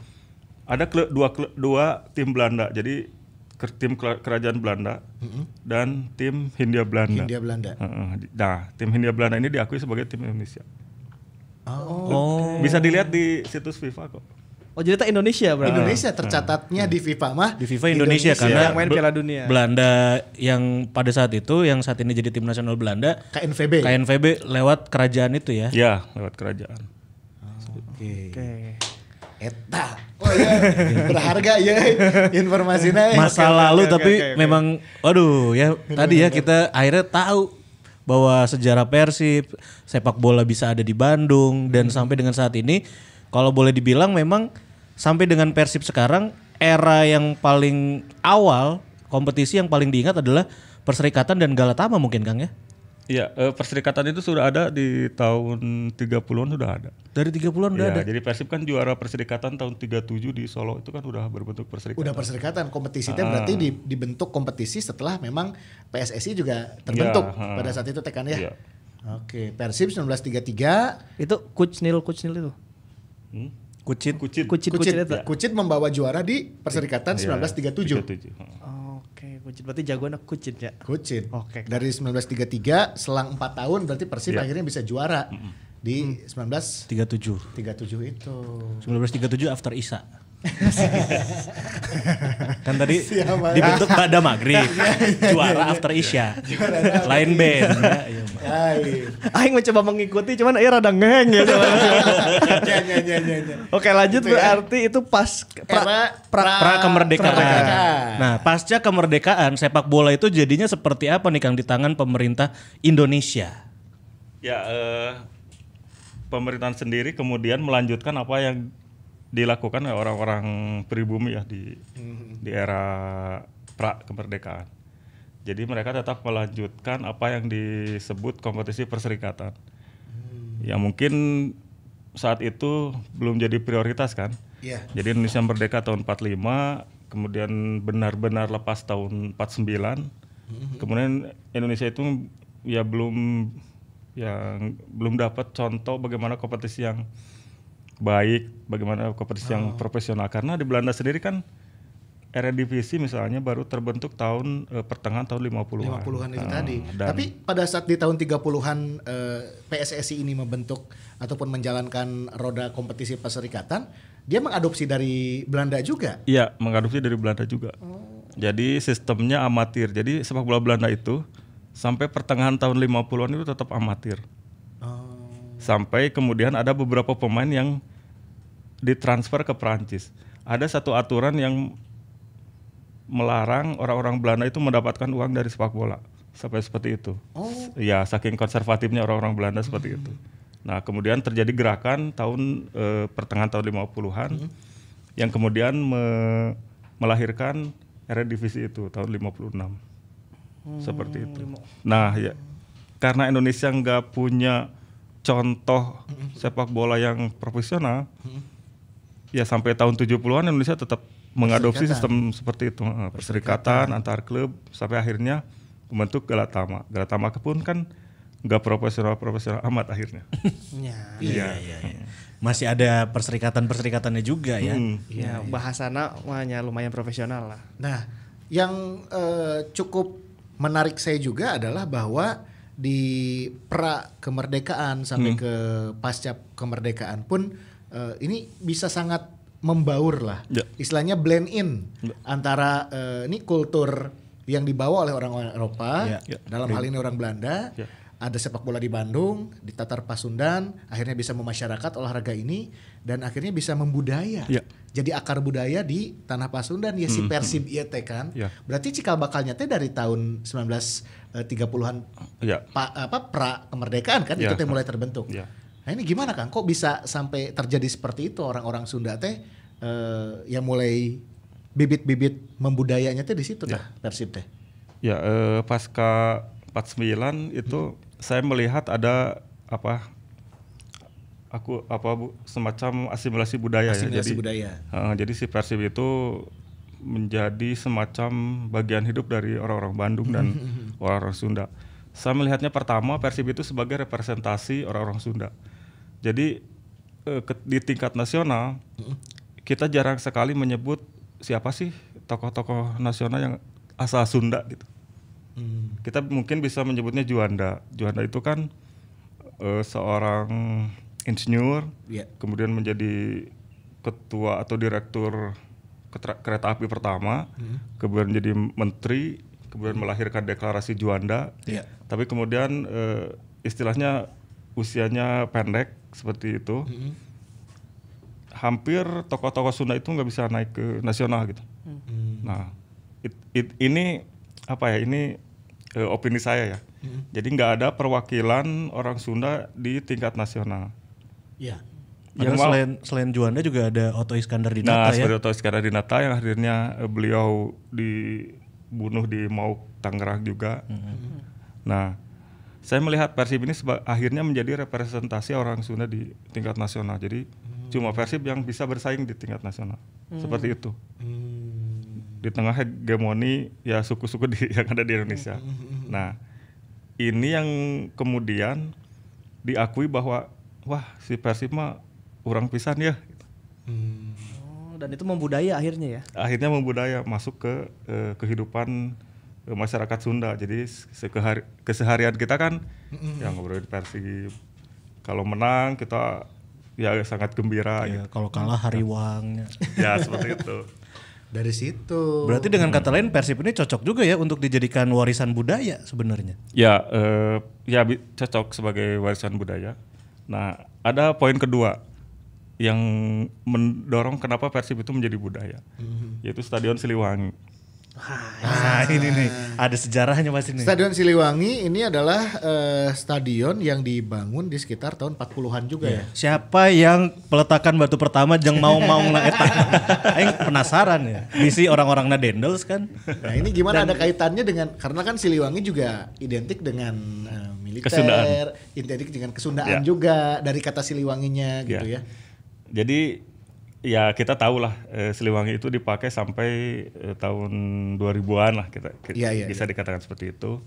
Ada klub, dua klub, dua tim Belanda. Jadi ke- tim kerajaan Belanda dan tim Hindia Belanda. Hindia Belanda. Heeh. Nah, tim Hindia Belanda ini diakui sebagai tim Indonesia. Oh. Bisa dilihat di situs FIFA kok. Oh jadi itu Indonesia berarti. Indonesia tercatatnya di FIFA mah Di FIFA Indonesia, karena yang main Piala Dunia. Belanda yang pada saat itu yang saat ini jadi tim nasional Belanda KNVB. KNVB lewat kerajaan itu ya. Ya, lewat kerajaan. Oke. Oke. Eta. Oh iya, berharga ya informasinya. Masa oke, lalu oke, tapi oke, oke. memang waduh ya tadi ya kita akhirnya tahu bahwa sejarah Persib sepak bola bisa ada di Bandung dan sampai dengan saat ini kalau boleh dibilang memang sampai dengan Persib sekarang era yang paling awal kompetisi yang paling diingat adalah Perserikatan dan Galatama mungkin Kang ya. Iya, eh, perserikatan itu sudah ada di tahun 30-an sudah ada. Dari 30-an udah Iya, ada. jadi Persib kan juara perserikatan tahun 37 di Solo itu kan udah berbentuk perserikatan. Udah perserikatan kompetisi teh berarti di- dibentuk kompetisi setelah memang PSSI juga terbentuk ha. pada saat itu tekan ya. Iya. Oke, Persib 1933 Itu Kucnil Kucnil itu. Hmm? Kucit. Kucit. Kucit Kucit, Kucit itu. Kucit membawa juara di Perserikatan Iya, 1937. 37, heeh. Oke, Kucit berarti jagoan Kucit ya. Kucit. Oke. Dari 1933 selang 4 tahun berarti Persib Iya. akhirnya bisa juara di 1937 37. itu. 1937 after Isa. kan tadi Siapa? dibentuk pada maghrib juara after Isya lain band ya, iya. Aing mencoba mengikuti cuman aing rada ngeheng gitu. Ya, ya, ya, ya, ya. Oke, lanjut ya. berarti itu pas Era pra- pra kemerdekaan. kemerdekaan. Nah, pasca kemerdekaan sepak bola itu jadinya seperti apa nih Kang di tangan pemerintah Indonesia? Ya, eh, pemerintahan sendiri kemudian melanjutkan apa yang dilakukan oleh orang-orang pribumi ya di Mhm. di era pra kemerdekaan. Jadi mereka tetap melanjutkan apa yang disebut kompetisi perserikatan. Hmm. Ya mungkin saat itu belum jadi prioritas kan. Iya. Jadi Indonesia merdeka tahun 45, kemudian benar-benar lepas tahun 49. Mhm. Kemudian Indonesia itu ya belum yang belum dapat contoh bagaimana kompetisi yang baik, bagaimana kompetisi yang profesional karena di Belanda sendiri kan Eredivisie misalnya baru terbentuk tahun eh, pertengahan tahun 50-an. 50-an itu Nah, tadi. dan- Tapi pada saat di tahun 30-an eh, PSSI ini membentuk ataupun menjalankan roda kompetisi perserikatan, dia mengadopsi dari Belanda juga. Iya, mengadopsi dari Belanda juga. Jadi sistemnya amatir. Jadi sepak bola Belanda itu sampai pertengahan tahun 50-an itu tetap amatir. Oh. Sampai kemudian ada beberapa pemain yang ditransfer ke Perancis. Ada satu aturan yang melarang orang-orang Belanda itu mendapatkan uang dari sepak bola sampai seperti itu. Oh. Ya saking konservatifnya orang-orang Belanda seperti itu. Nah kemudian terjadi gerakan tahun eh, pertengahan tahun 50-an yang kemudian me- melahirkan Eredivisie itu tahun 56 seperti itu. Nah ya karena Indonesia nggak punya contoh sepak bola yang profesional, ya sampai tahun 70-an Indonesia tetap mengadopsi sistem seperti itu, eh, perserikatan antar klub sampai akhirnya membentuk Galatama. Galatama pun kan nggak profesional profesional amat akhirnya. Ya. Iya, iya, iya. Masih ada perserikatan-perserikatannya juga ya. Hmm. Ya, bahasana mahnya lumayan profesional lah. Nah, yang eh, cukup menarik saya juga adalah bahwa di pra kemerdekaan sampai ke pasca kemerdekaan pun eh, ini bisa sangat membaur lah. Ya. Istilahnya blend in antara eh, ini kultur yang dibawa oleh orang-orang Eropa Ya. Ya. dalam hal ini orang Belanda. Ya. Ada sepak bola di Bandung, di Tatar Pasundan, akhirnya bisa memasyarakat olahraga ini dan akhirnya bisa membudaya. Ya. Jadi akar budaya di tanah Pasundan ya si Persib ieu teh kan. Ya. Berarti cikal bakalnya teh dari tahun 1930-an Ya. pa- apa pra kemerdekaan kan Ya. itu teh mulai terbentuk. Ya. Nah ini gimana Kang? Kok bisa sampai terjadi seperti itu orang-orang Sunda teh eh, yang mulai bibit-bibit membudayanya teh di situ Ya. Persib teh. Ya, eh, pasca 49 itu saya melihat ada apa aku apa Bu, semacam asimilasi budaya Asimilasi ya. Jadi budaya. eh, jadi si Persib itu menjadi semacam bagian hidup dari orang-orang Bandung dan orang-orang Sunda. Saya melihatnya pertama Persib itu sebagai representasi orang-orang Sunda. Jadi eh, ke- di tingkat nasional kita jarang sekali menyebut siapa sih tokoh-tokoh nasional yang asal Sunda gitu. Hmm. Kita mungkin bisa menyebutnya Juanda. Juanda itu kan eh, seorang insinyur, Iya. kemudian menjadi ketua atau direktur kereta api pertama, kemudian menjadi menteri, kemudian melahirkan deklarasi Juanda. Iya. Tapi kemudian eh, istilahnya usianya pendek seperti itu. Hampir tokoh-tokoh Sunda itu nggak bisa naik ke nasional gitu. Nah, it- it- ini apa ya? Ini eh, opini saya ya. Jadi nggak ada perwakilan orang Sunda di tingkat nasional. Iya. Padahal Yang mau- selain selain Juanda juga ada Otto Iskandar di Nah, Nata ya. seperti Oto Iskandar Dinata yang akhirnya eh, beliau dibunuh di Mauk Tangerang juga. Nah, saya melihat Persib ini seba- akhirnya menjadi representasi orang Sunda di tingkat nasional. Jadi cuma Persib yang bisa bersaing di tingkat nasional. Seperti itu. Di tengah hegemoni ya suku-suku di, yang ada di Indonesia. Nah, ini yang kemudian diakui bahwa wah si Persib mah orang pisan ya. Dan itu membudaya akhirnya ya. akhirnya membudaya masuk ke eh, kehidupan eh, masyarakat Sunda. Jadi sekehari- keseharian kita kan yang ngobrolin Persib. Kalau menang kita ya sangat gembira Ya, gitu. kalau kalah Hariwang. Ya seperti itu. Dari situ. Berarti dengan kata lain Persib ini cocok juga ya untuk dijadikan warisan budaya sebenarnya. Ya eh, ya cocok sebagai warisan budaya. Nah, ada poin kedua yang mendorong kenapa Persib itu menjadi budaya. Yaitu Stadion Siliwangi. Nah, ini nih ada sejarahnya Mas ini. Stadion Siliwangi ini adalah eh, stadion yang dibangun di sekitar tahun 40-an juga ya. Siapa yang peletakan batu pertama jeng mau mau eta? Aing penasaran ya. Bisi orang-orang na dendels kan. Nah ini gimana ada kaitannya dengan karena kan Siliwangi juga identik dengan eh, militer, Kesundaan. identik dengan kesundaan Ya. juga dari kata Siliwanginya gitu ya. Jadi ya kita tahu lah eh, Siliwangi itu dipakai sampai eh, tahun 2000-an lah kita ki- Iya, iya, bisa dikatakan seperti itu.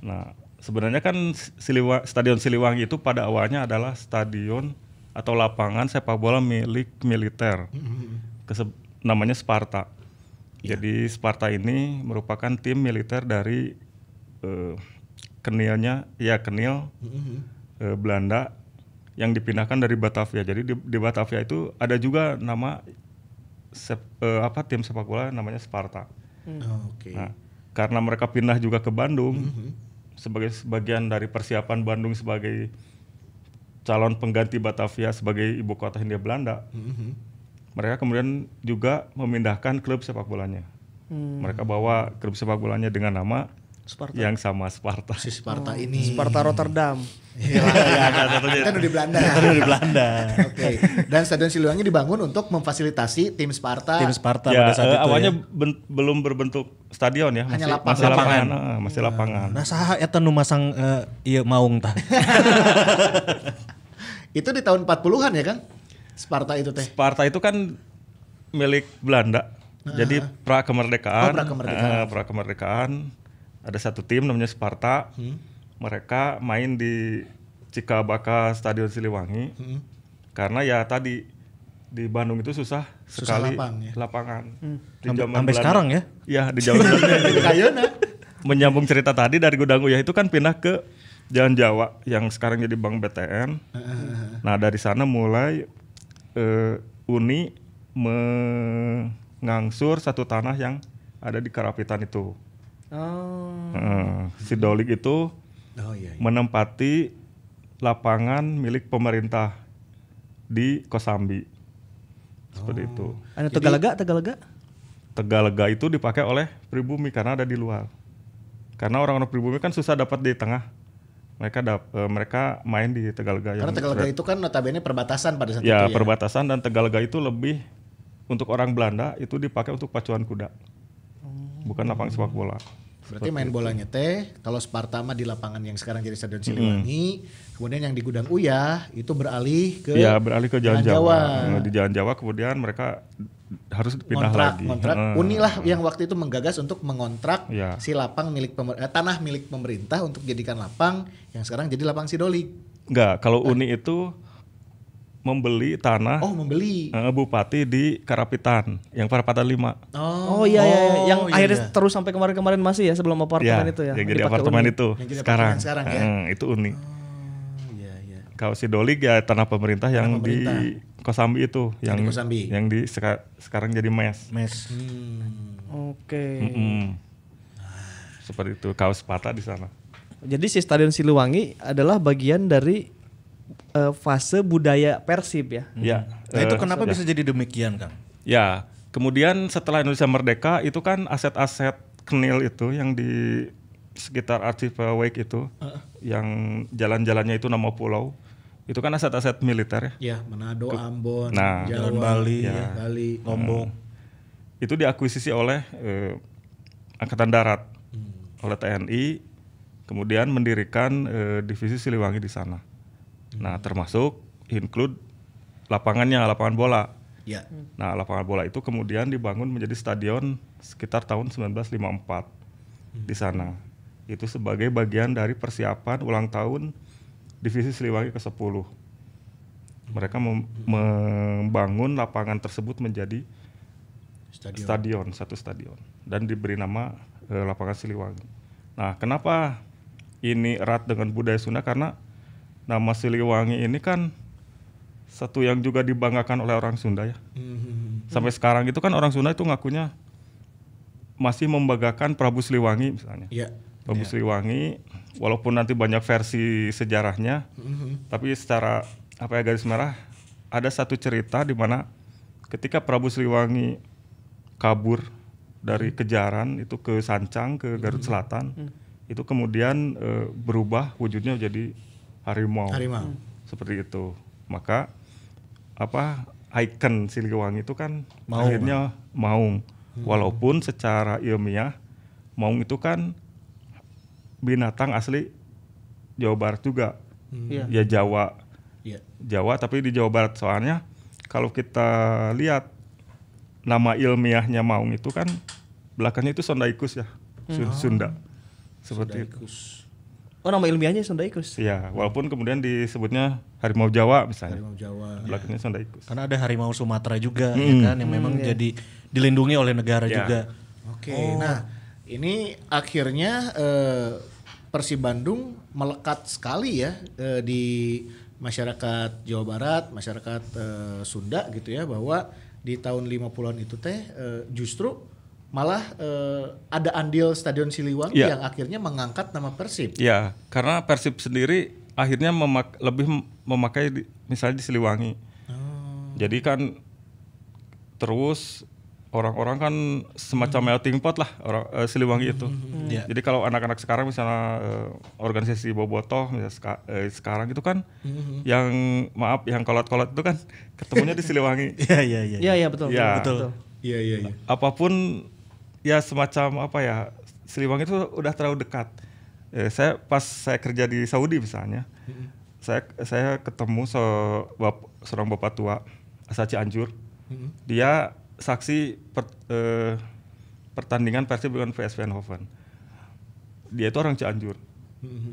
Nah, sebenarnya kan Siliwa- Stadion Siliwangi itu pada awalnya adalah stadion atau lapangan sepak bola milik militer. Kese- namanya Sparta. Jadi Sparta ini merupakan tim militer dari eh, kenilnya ya kenil eh, Belanda yang dipindahkan dari Batavia. Jadi di, di Batavia itu ada juga nama sep- eh, apa tim sepak bola namanya Sparta. Oh, Oke. Nah, karena mereka pindah juga ke Bandung sebagai sebagian dari persiapan Bandung sebagai calon pengganti Batavia sebagai ibu kota Hindia Belanda. Mhm. Mereka kemudian juga memindahkan klub sepak bolanya. Mereka bawa klub sepak bolanya dengan nama Sparta. yang sama Sparta. Si Sparta ini. Sparta Rotterdam. Iya, kan udah di Belanda. Kan di Belanda. Oke. Dan Stadion Siliwangi dibangun untuk memfasilitasi tim Sparta. Tim Sparta ya, pada saat eh, itu awalnya ya. ben- belum berbentuk stadion ya, Hanya masih lapang- masih lapangan, lapangan. ah, masih lapangan. Nah saha eta nu masang eh, iya maung tah. Itu di tahun 40-an ya, Kang? Sparta itu teh. Sparta itu kan milik Belanda. Jadi pra kemerdekaan, Oh, pra-kemerdekaan. eh, pra-kemerdekaan, ada satu tim namanya Sparta. Hmm. Mereka main di Cikabaka Stadion Siliwangi. Hmm. Karena ya tadi di Bandung itu susah, Susah sekali lapang, ya. lapangan. Di Sampai- zaman sampai Belanda- sekarang ya? Iya, di zaman Belanda. Kayona. Menyambung cerita tadi dari Gudang Uyah itu kan pindah ke Jalan Jawa yang sekarang jadi Bank BTN. Nah dari sana mulai eh, Uni mengangsur satu tanah yang ada di Karapitan itu. Oh. Si Dolik itu Oh iya. iya. menempati lapangan milik pemerintah di Kosambi. Seperti itu. Anu Tegalaga, Tegalaga. Tegalega itu dipakai oleh pribumi karena ada di luar. Karena orang-orang pribumi kan susah dapat di tengah. Mereka dap, eh, mereka main di Tegalega yang Karena Tegalega itu kan notabene perbatasan pada saat ya, itu ya. perbatasan dan Tegalega itu lebih untuk orang Belanda itu dipakai untuk pacuan kuda. Bukan lapangan sepak bola. Berarti main bolanya teh kalau Sparta mah di lapangan yang sekarang jadi Stadion Siliwangi, kemudian yang di Gudang Uyah itu beralih ke ya beralih ke Jalan Jawa. Jawa. Di Jalan Jawa kemudian mereka harus dipindah kontrak, lagi. kontrak. Heeh. Unilah yang waktu itu menggagas untuk mengontrak Ya. si lapang milik pemer- eh, tanah milik pemerintah untuk jadikan lapang yang sekarang jadi lapang Sidolik. Enggak, kalau Uni itu membeli tanah Oh, membeli. eh, bupati di Karapitan yang Parapatan 5. Oh, Oh iya, iya, iya. yang Oh, iya, akhirnya iya. terus sampai kemarin-kemarin masih ya sebelum apartemen itu ya. yang jadi Dipakai apartemen Uni. itu Yang jadi sekarang. apartemen sekarang ya? Eh, itu Uni. iya iya. Kalau si Dolik ya tanah pemerintah yang pemerintah. di Kosambi itu, Yang yang di Kosambi. yang di seka- sekarang jadi mes. Mes. Hmm. Oke. Mm-mm. Seperti itu, kaos Sparta di sana. Jadi si Stadion Siliwangi adalah bagian dari eh, fase budaya Persib ya. Ya. Nah itu eh, kenapa ya. bisa jadi demikian kang? Ya, kemudian setelah Indonesia merdeka itu kan aset-aset kenil itu yang di sekitar Archipelago itu, yang jalan-jalannya itu nama pulau, itu kan aset-aset militer ya. Ya, Manado, Ambon, Nah, Jawa, Jalan Bali, ya. Bali. Lombok. Itu diakuisisi oleh eh, Angkatan Darat, Hmm. oleh TNI, kemudian mendirikan eh, divisi Siliwangi di sana. Nah, termasuk include lapangannya, lapangan bola. Ya. Nah, lapangan bola itu kemudian dibangun menjadi stadion sekitar tahun 1954 di sana. Itu sebagai bagian dari persiapan ulang tahun Divisi Siliwangi ke-10. Mereka mem- membangun lapangan tersebut menjadi Stadion. stadion, satu stadion dan diberi nama eh, lapangan Siliwangi. Nah, kenapa ini erat dengan budaya Sunda karena nama Siliwangi ini kan satu yang juga dibanggakan oleh orang Sunda ya. Hmm. Sampai sekarang itu kan orang Sunda itu ngakunya masih membanggakan Prabu Siliwangi misalnya. Ya. Prabu Siliwangi walaupun nanti banyak versi sejarahnya, Mhm. tapi secara apa ya garis merah ada satu cerita di mana ketika Prabu Siliwangi kabur dari kejaran itu ke Sancang ke Garut Selatan, itu kemudian eh, berubah wujudnya jadi harimau. Harimau. Seperti itu. Maka apa ikon Siliwangi itu kan Maung. akhirnya maung. Walaupun secara ilmiah maung itu kan binatang asli Jawa Barat juga. Iya. Ya Jawa. Ya. Jawa tapi di Jawa Barat soalnya kalau kita lihat nama ilmiahnya maung itu kan belakangnya itu Sondaikus ya. Sun- Sunda. Seperti itu. Oh nama ilmiahnya Sondaikus. Iya, walaupun kemudian disebutnya harimau Jawa misalnya. Harimau Jawa. Belakangnya Sondaikus. Karena ada harimau Sumatera juga ya Hmm. kan yang memang jadi dilindungi oleh negara Ya. juga. Oke, nah ini akhirnya eh, Persib Bandung melekat sekali ya eh, di masyarakat Jawa Barat, masyarakat eh, Sunda gitu ya bahwa di tahun 50-an itu teh eh, justru malah eh, ada andil Stadion Siliwangi Ya. yang akhirnya mengangkat nama Persib. Ya, karena Persib sendiri akhirnya memak- lebih mem- memakai di- misalnya di Siliwangi. Oh, Jadi kan terus orang-orang kan semacam melting pot lah orang eh, Siliwangi itu. Iya. Jadi kalau anak-anak sekarang misalnya eh, organisasi Bobotoh misalnya seka- eh, sekarang itu kan yang maaf yang kolot-kolot itu kan ketemunya di Siliwangi. Iya iya iya. Iya iya betul. Iya. betul. Iya iya iya. apa pun ya semacam apa ya Siliwangi itu udah terlalu dekat. Eh, saya pas saya kerja di Saudi misalnya, saya saya ketemu se bap- seorang bapak tua asal Cianjur. Dia saksi per- eh, pertandingan Persib dengan VSV Eindhoven. Dia itu orang Cianjur.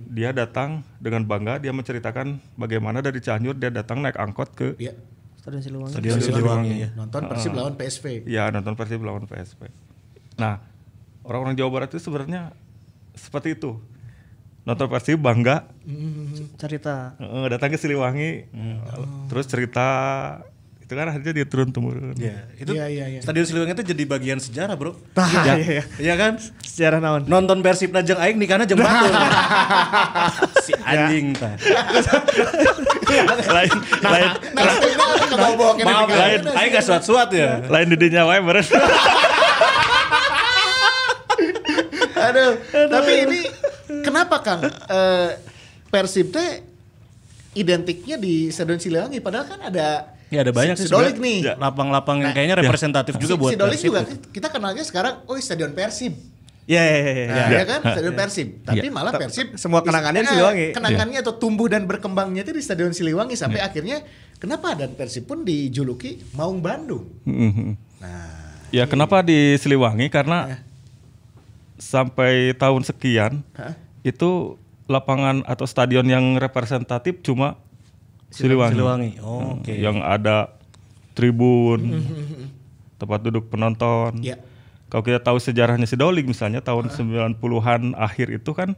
Dia datang dengan bangga, dia menceritakan bagaimana dari Cianjur dia datang naik angkot ke Iya. Stadion Siliwangi. Stadion Siliwangi ya. Nonton Persib lawan PSV. Ya nonton Persib lawan PSP. Nah orang-orang Jawa Barat itu sebenarnya seperti itu. Nonton Persib bangga, Cerita. eh, datang ke Siliwangi, terus cerita itu kan akhirnya dia turun temurun. Iya, itu Iya, iya, iya. Stadion Siliwangi itu jadi bagian sejarah, Bro. Tah, Ya, iya, iya. Iya kan? Sejarah naon? Nonton Persib Najeng aing nikahna jam batu. si anjing tah. lain lain Nah, kan bawa Maaf, lain aing gak suat-suat ya. lain di dinya wae beren. Aduh, tapi ini kenapa Kang? Eh, Persib teh identiknya di Stadion Siliwangi padahal kan ada Ya ada banyak sih Sidolik nih. Lapang-lapang yang kayaknya representatif juga Si- buat Sidolik Persib. juga kita kenalnya sekarang oh Stadion Persib. Iya iya iya. iya. Nah, ya kan Stadion Persib. Tapi malah Persib Semua kenangannya di Eh, Siliwangi. Kenangannya atau tumbuh dan berkembangnya itu di Stadion Siliwangi sampai akhirnya kenapa dan Persib pun dijuluki Maung Bandung. Nah, ya kenapa di Siliwangi karena sampai tahun sekian Hah? itu lapangan atau stadion yang representatif cuma Siliwangi. Siliwangi. Oh, oke. yang ada tribun, tempat duduk penonton. ya. Kalau kita tahu sejarahnya Sidolik misalnya tahun 90-an akhir itu kan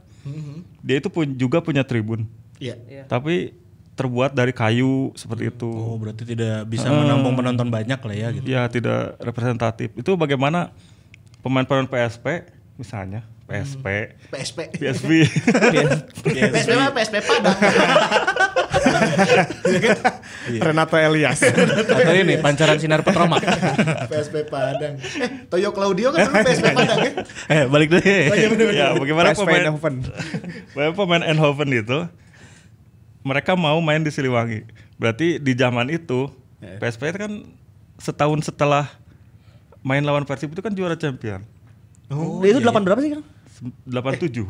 dia itu pun juga punya tribun. Ya. Tapi terbuat dari kayu seperti itu. Oh, berarti tidak bisa menampung penonton banyak lah ya gitu. Ya tidak representatif. Itu bagaimana pemain-pemain PSP misalnya PSP, PSP. PSV. PSP mah PSP Padang. Renato Elias. Atau ini pancaran sinar petromak. PSP Padang. Eh, Toyo Claudio kan dulu PSP Padang ya? eh, balik deh. ya, bagaimana PSV pemain Eindhoven. Bagaimana pemain Eindhoven itu mereka mau main di Siliwangi. Berarti di zaman itu PSP itu kan setahun setelah main lawan Persib itu kan juara champion. Oh, itu delapan berapa sih kan? 87.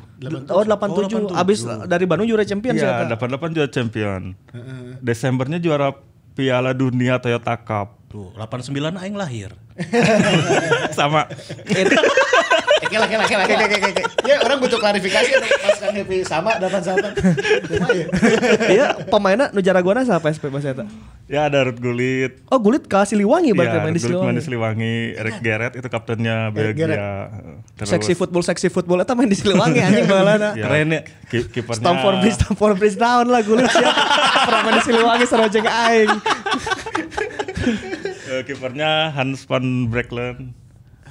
Oh 87. Abis dari Bandung juara champion sih. Iya, 88 juara champion. Desembernya juara Piala Dunia Toyota Cup. Tuh, 89 aing lahir. Sama Oke lah, oke lah, oke lah. Ya orang butuh klarifikasi pas kan happy sama dapat sama. Ya. Iya, pemainnya nu jaragona sama PSP Mas Eta. ya ada Ruth Gullit. Oh, Gulit ke Siliwangi berarti Ya, main di Gullit main di Siliwangi. Siliwangi. Eric Garrett itu kaptennya. Belgia. Terus, Seksi football, seksi football eta main di Siliwangi anjing balana. ya, Keren ya. ki- Kipernya Stamford Bridge, Stamford Bridge down lah Gulit siap. Pernah main di Siliwangi sarojeng aing. eh, kipernya Hans van Brecklen.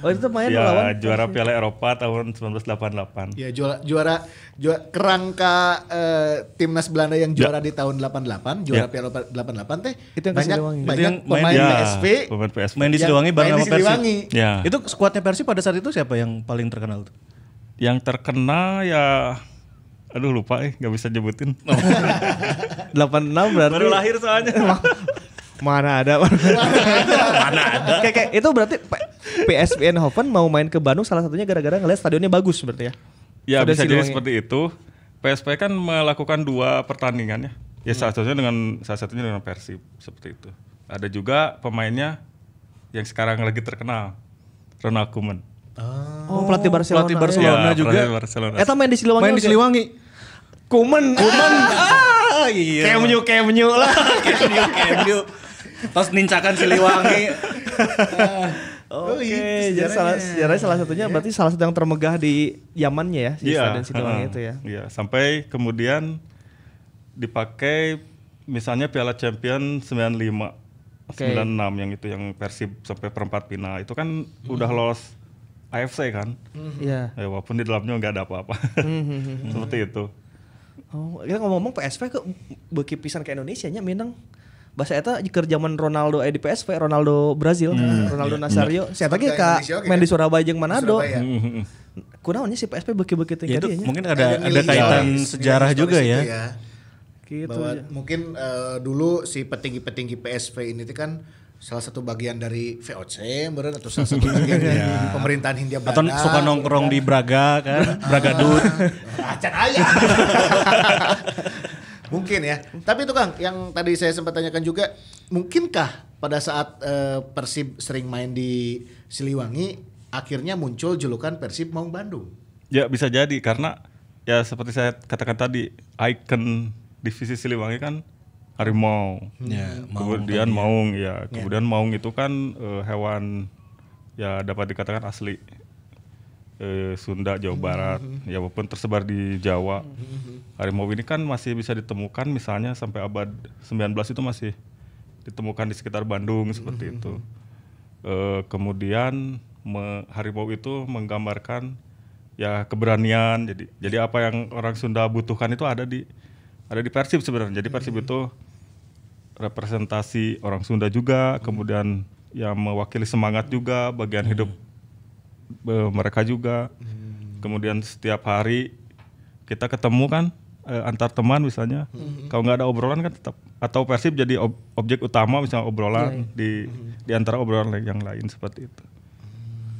Oh, itu main Ya, lawan juara Piala Eropa tahun 1988. Ya juara juara juara kerangka eh, timnas Belanda yang juara di tahun 88, juara Ya. Piala 88 teh Itu yang banyak banyak Itu yang main pemain Ya, PSV pemain PSV. Main di yang Siliwangi bareng sama Persib. Ya. Itu skuadnya Persib pada saat itu siapa yang paling terkenal tuh? Yang terkena ya aduh lupa eh nggak bisa nyebutin. 86 berarti. Baru lahir soalnya. Mana ada? Mana ada? Kayak, kayak itu berarti PSV Eindhoven mau main ke Bandung salah satunya gara-gara ngeliat stadionnya bagus berarti ya. ya Stadion bisa jadi seperti itu. PSP kan melakukan dua pertandingan ya. Ya salah satunya dengan salah satunya dengan Persib seperti itu. Ada juga pemainnya yang sekarang lagi terkenal Ronald Koeman. Oh, pelatih Barcelona. Pelatih Barcelona Ya, juga. pelatih Barcelona. Eta main di Siliwangi. Main di. Siliwangi. Kuman. Kuman. Ah, iya. Kemnyu kemnyu lah. Kemnyu, Kemnyu. Terus nincakan Siliwangi. Oh, Oke, itu jadi salah sejarahnya. salah satunya berarti salah satu yang termegah di zamannya ya, si Iya, Stadion Siliwangi heeh. itu ya. Iya, sampai kemudian dipakai misalnya Piala Champion 95 Oke. 96 yang itu yang Persib sampai perempat final itu kan udah lolos AFC kan. Iya. Ya walaupun di dalamnya nggak ada apa-apa. Seperti itu. Oh, kita ngomong-ngomong PSV ke beki pisan ke Indonesia nya Minang. Bahasa eta jika zaman Ronaldo aya di PSV, Ronaldo Brazil, Ronaldo Nazario, saya Sempat tadi ke ka Indonesia oke main kan? di Surabaya jeung Manado. Surabaya. Kunaonnya si PSV beki-beki teh Ya, nya. mungkin ada Ada ada kaitan historis, sejarah juga historis ya. itu Gitu. Bahwa aja. mungkin eh, dulu si petinggi-petinggi PSV ini kan salah satu bagian dari VOC meren atau salah satu bagian dari pemerintahan Hindia Atau Belanda. suka nongkrong di Braga kan, Braga Dut. Acan ayah. mungkin ya. Tapi itu Kang, yang tadi saya sempat tanyakan juga, mungkinkah pada saat eh, Persib sering main di Siliwangi, akhirnya muncul julukan Persib Maung Bandung? Ya bisa jadi karena ya seperti saya katakan tadi ikon divisi Siliwangi kan harimau. Ya, maung kemudian maung ya, kemudian maung itu kan eh, hewan ya dapat dikatakan asli eh, Sunda Jawa Barat ya walaupun tersebar di Jawa. Harimau ini kan masih bisa ditemukan misalnya sampai abad 19 itu masih ditemukan di sekitar Bandung seperti itu. Eh, kemudian me- harimau itu menggambarkan ya keberanian. Jadi jadi apa yang orang Sunda butuhkan itu ada di ada di Persib sebenarnya. Jadi Persib itu representasi orang Sunda juga, kemudian yang mewakili semangat juga bagian hidup eh, mereka juga. Kemudian setiap hari kita ketemu kan eh, antar teman misalnya, kalau nggak ada obrolan kan tetap atau Persib jadi ob- objek utama misalnya obrolan di di antara obrolan yang lain seperti itu.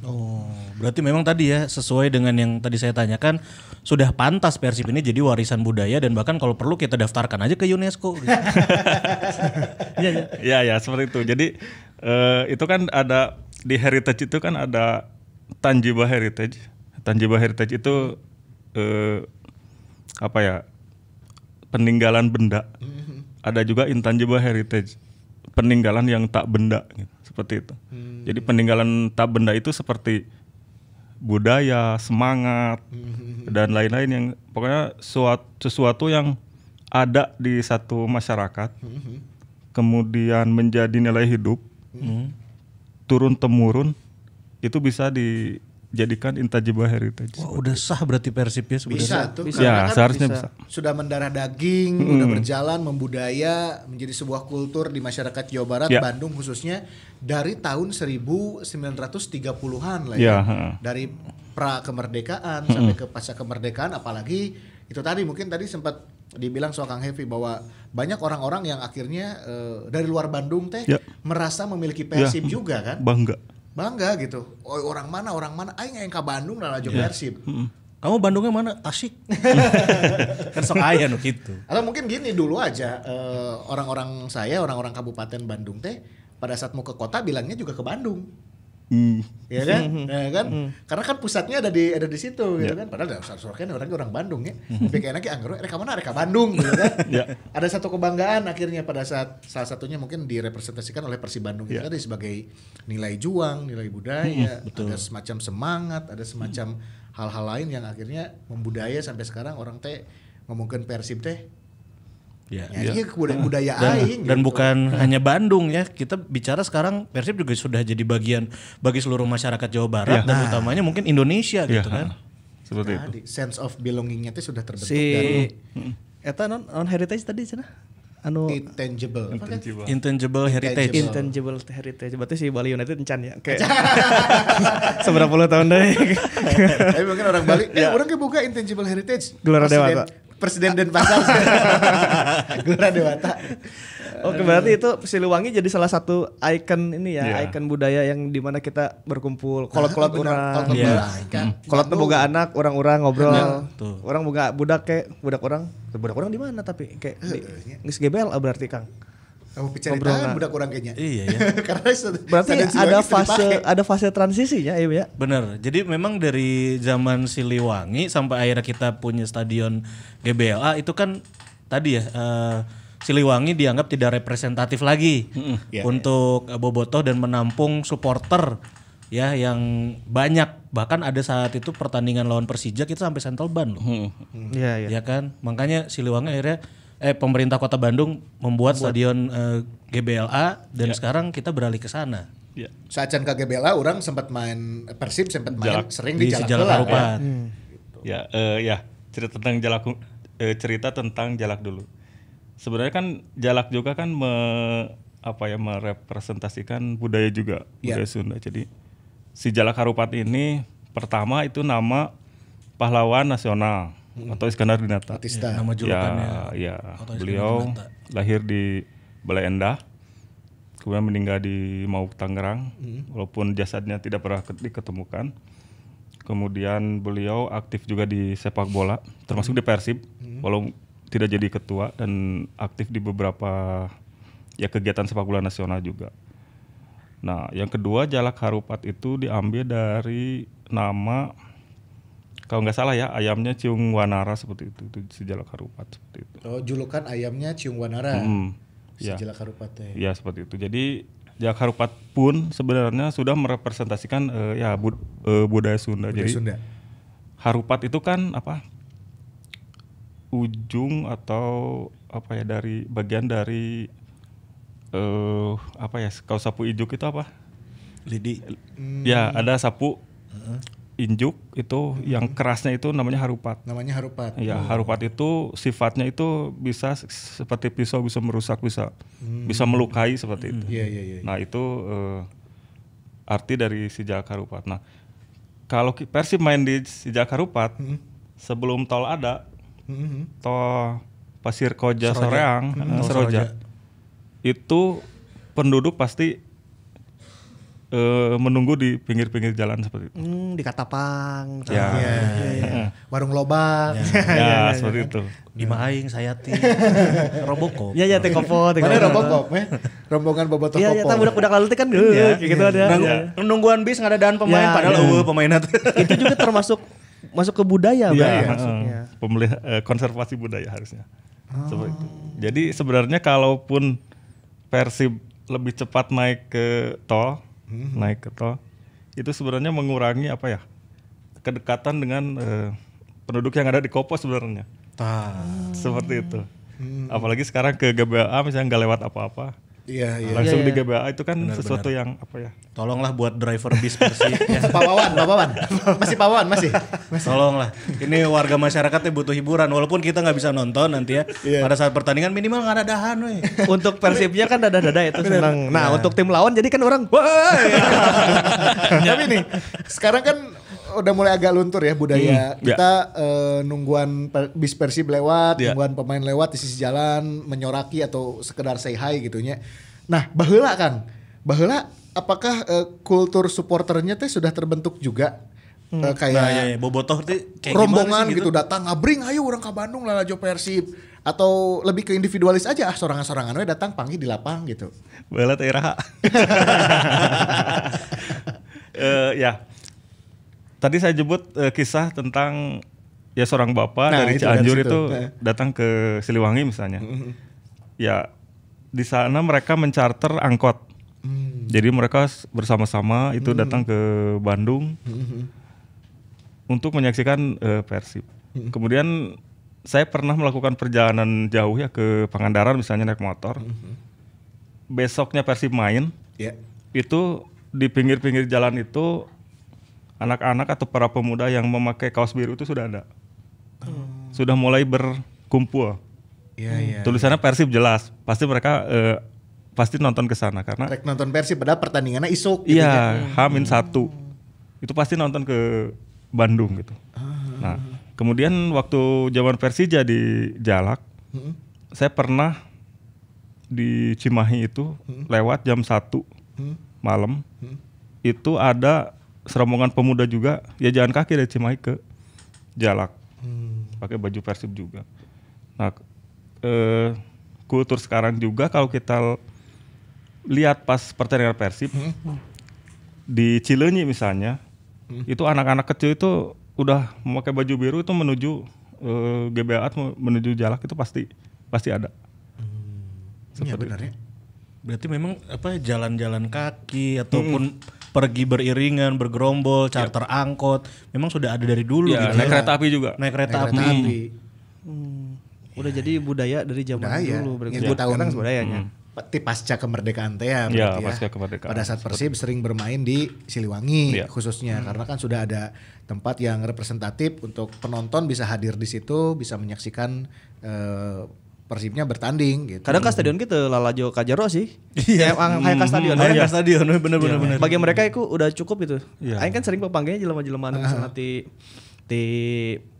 Oh, berarti memang tadi ya sesuai dengan yang tadi saya tanyakan sudah pantas Persib ini jadi warisan budaya dan bahkan kalau perlu kita daftarkan aja ke UNESCO. gitu. ya ya seperti itu. Jadi eh, itu kan ada di heritage itu kan ada tangible heritage. Tangible heritage itu eh, apa ya peninggalan benda. Ada juga intangible heritage peninggalan yang tak benda gitu, seperti itu. Jadi peninggalan tak benda itu seperti budaya, semangat dan lain-lain yang pokoknya suatu, sesuatu yang ada di satu masyarakat kemudian menjadi nilai hidup turun temurun itu bisa dijadikan intangible heritage. Wah, udah sah berarti Persib ya sebenarnya. Bisa tuh. Bisa. Ya, kan seharusnya bisa. bisa. sudah mendarah daging, udah berjalan membudaya menjadi sebuah kultur di masyarakat Jawa Barat, Ya. Bandung khususnya dari tahun 1930-an lah Ya, ya. Dari pra kemerdekaan sampai ke pasca kemerdekaan apalagi itu tadi mungkin tadi sempat dibilang soal Kang Heavy bahwa banyak orang-orang yang akhirnya eh, dari luar Bandung teh Ya. merasa memiliki Persib juga kan. Bangga. Bangga gitu. Oh, orang mana orang mana aing yang ke Bandung lah aja Persib. Kamu Bandungnya mana? Tasik. kan sok aya nu gitu. Atau mungkin gini dulu aja eh, orang-orang saya orang-orang Kabupaten Bandung teh pada saat mau ke kota bilangnya juga ke Bandung. Hmm. Ya kan? Ya kan? Karena kan pusatnya ada di ada di situ gitu kan. Padahal dasar kan orangnya orang Bandung ya. Tapi kayaknya kayak anggar reka mana reka Bandung gitu kan. Ya. Ada satu kebanggaan akhirnya pada saat salah satunya mungkin direpresentasikan oleh Persib Bandung itu Ya. tadi sebagai nilai juang, nilai budaya, ada semacam semangat, ada semacam hal-hal lain yang akhirnya membudaya sampai sekarang orang teh ngomongin Persib teh Ya. Ya, iya budaya, budaya Dan, aing dan gitu. bukan hanya Bandung ya, kita bicara sekarang Persib juga sudah jadi bagian bagi seluruh masyarakat Jawa Barat Ya. dan utamanya mungkin Indonesia Ya, gitu kan. Seperti itu. Tadi, sense of belongingnya itu sudah terbentuk Si dari eta non non heritage tadi cenah. Anu intangible. Kan? Intangible. Intangible heritage. intangible heritage berarti si Bali United encan ya kayak seberapa puluh tahun deh Tapi mungkin orang Bali, eh orang ke buka intangible heritage. Gelora Dewata. Presiden Denpasar. Gelora Dewata. Oke berarti itu Siliwangi jadi salah satu ikon ini ya Iya. ikon budaya yang di mana kita berkumpul kolot-kolot orang kolot-kolot Iya. orang, kan. kolot Bandung. boga anak orang-orang ngobrol Tuh. orang boga budak kayak budak orang budak orang di mana tapi kayak di geus GBL berarti Kang Kamu nggak? budak orang kayaknya. Iya ya. Karena berarti ada fase dipakai. ada fase transisinya iya ya Bener. Jadi memang dari zaman Siliwangi sampai akhirnya kita punya stadion GBLA itu kan tadi ya eh, Siliwangi dianggap tidak representatif lagi Ya, untuk eh, bobotoh dan menampung supporter ya yang banyak. Bahkan ada saat itu pertandingan lawan Persija kita sampai Central Ban loh. iya iya Ya kan? Makanya Siliwangi akhirnya eh pemerintah Kota Bandung membuat, stadion eh, GBLA dan sekarang kita beralih ke sana. Ya. Saat Can KGBLA orang sempat main Persib sempat main Jalak. sering Di di, Sejalak Jalak Harupat. Ya, eh, ya cerita tentang jalak eh, cerita tentang jalak dulu. sebenarnya kan Jalak juga kan me, apa ya merepresentasikan budaya juga Ya. budaya Sunda. Jadi si Jalak Harupat ini pertama itu nama pahlawan nasional atau Iskandar Dinata. Batista. Nama julukannya. Ya, ya. Beliau Dinata. lahir di Balai Endah, kemudian meninggal di Mauk Tangerang, walaupun jasadnya tidak pernah ke- diketemukan. Kemudian beliau aktif juga di sepak bola, termasuk di Persib, walau tidak jadi ketua dan aktif di beberapa ya kegiatan sepak bola nasional juga. Nah, yang kedua Jalak Harupat itu diambil dari nama kalau nggak salah ya ayamnya Ciung Wanara seperti itu, itu si Jalak Harupat seperti itu. Oh, julukan ayamnya Ciung Wanara. Hmm, Si ya. Harupat teh. Ya seperti itu. Jadi Jalak Harupat pun sebenarnya sudah merepresentasikan eh, ya bud- eh, budaya Sunda. Budaya Jadi Sunda. Harupat itu kan apa? Ujung atau apa ya dari bagian dari eh apa ya? Kalau sapu ijuk itu apa? Lidi. Ya ada sapu injuk itu yang kerasnya itu namanya harupat. Namanya Harupat. Ya, harupat itu sifatnya itu bisa seperti pisau bisa merusak, bisa bisa melukai seperti itu. Iya, iya, iya. Nah, itu eh, arti dari si Jalak Harupat. Nah, kalau Persib main di si Jalak Harupat sebelum tol ada, Mhm. tol Pasir Koja Seroja. Soreang, Hmm, eh, Seroja. Seroja. Itu penduduk pasti eh, menunggu di pinggir-pinggir jalan seperti itu. Hmm, di Katapang. Ya. Iya, iya. Warung lobak. Ya, seperti itu. Di Maing, Sayati, Robocop. Iya, ya teh kopo, Mana kopo. Robocop, meh? Rombongan bobotoh Iya, iya, kopo. tah budak-budak lalu kan Iya. eh, kayak gitu ada. Iya. Nungguan bis ngadadaan pemain Ya, padahal ya. eueuh pemainnya. Itu juga termasuk masuk ke budaya, Iya, maksudnya. Pemelih- eh, konservasi budaya harusnya. Seperti itu. Jadi sebenarnya kalaupun Persib lebih cepat naik ke tol, naik ke tol, itu sebenarnya mengurangi apa ya kedekatan dengan eh, penduduk yang ada di Kopo sebenarnya. Tah. Seperti itu. Apalagi sekarang ke GBA misalnya nggak lewat apa-apa, Iya, iya. langsung Iya, di GBA itu kan sesuatu yang apa ya? Tolonglah buat driver bis Persib ya. Pak Wawan, Pak Wawan. Masih Pak Wawan, masih. Tolonglah. Ini warga masyarakatnya butuh hiburan walaupun kita nggak bisa nonton nanti ya. Iya. Pada saat pertandingan minimal nggak ada dahan weh. Untuk Persibnya kan dada-dada itu senang. Nah, untuk tim lawan jadi kan orang wah. Tapi nih, sekarang kan udah mulai agak luntur ya budaya. Hmm, Kita eh, nungguan per- bis Persib lewat, Ya. nungguan pemain lewat di sisi jalan, menyoraki atau sekedar say hi gitunya. Nah, baheula kan. Baheula apakah eh, kultur supporternya teh sudah terbentuk juga? Eh, kayak Nah, ya, ya. Bobotoh tuh kayak rombongan sih gitu? datang ngabring ayo orang ke Bandung lah Jo Persib atau lebih ke individualis aja ah sorangan-sorangan we datang panggil di lapang gitu. Bala teh. Eh, ya. Tadi saya jemput eh, kisah tentang ya seorang bapak Nah, dari itu dari Cianjur situ. itu Nah. datang ke Siliwangi misalnya. Ya di sana mereka mencarter angkot. Jadi mereka bersama-sama itu datang ke Bandung untuk menyaksikan eh, Persib. Kemudian saya pernah melakukan perjalanan jauh ya ke Pangandaran misalnya naik motor. Besoknya Persib main, Ya. itu di pinggir-pinggir jalan itu anak-anak atau para pemuda yang memakai kaos biru itu sudah ada. Sudah mulai berkumpul. Iya, iya. Tulisannya Persib jelas. Pasti mereka eh, pasti nonton ke sana karena Rek nonton Persib padahal pertandingannya isuk gitu ya. iya Hamin satu itu pasti nonton ke Bandung gitu. Nah kemudian waktu zaman Persija di Jalak, Mm-mm. saya pernah di Cimahi itu lewat jam 1 malam itu ada serombongan pemuda juga ya jalan kaki dari Cimahi ke Jalak. Pakai baju Persib juga. Nah eh, kultur sekarang juga kalau kita lihat pas pertandingan Persib di Cileunyi misalnya itu anak-anak kecil itu udah memakai baju biru itu menuju eh, GBA menuju Jalak itu pasti pasti ada. Iya benar ya. Berarti memang apa jalan-jalan kaki ataupun pergi beriringan, bergerombol, charter angkot, memang sudah ada dari dulu Ya, gitu. naik ya. kereta api juga. Naik kereta Naik api. kereta api. Hmm. Udah jadi budaya dari zaman Budaya. dulu berarti. Itu tahun- Sekarang budayanya. Pasti pasca kemerdekaan teh ya Ya, berarti pasca kemerdekaan. Pada saat Persib sering bermain di Siliwangi Iya. khususnya karena kan sudah ada tempat yang representatif untuk penonton bisa hadir di situ, bisa menyaksikan eh, Persibnya bertanding gitu. Kadang ke stadion gitu lalajo kajero sih. Iya, emang kayak ke stadion. Ayo ya. ke stadion bener-bener bener. Bagi mereka itu udah cukup itu. Iya. Aing kan sering pepanggilnya jelema-jelema anu misalnya di di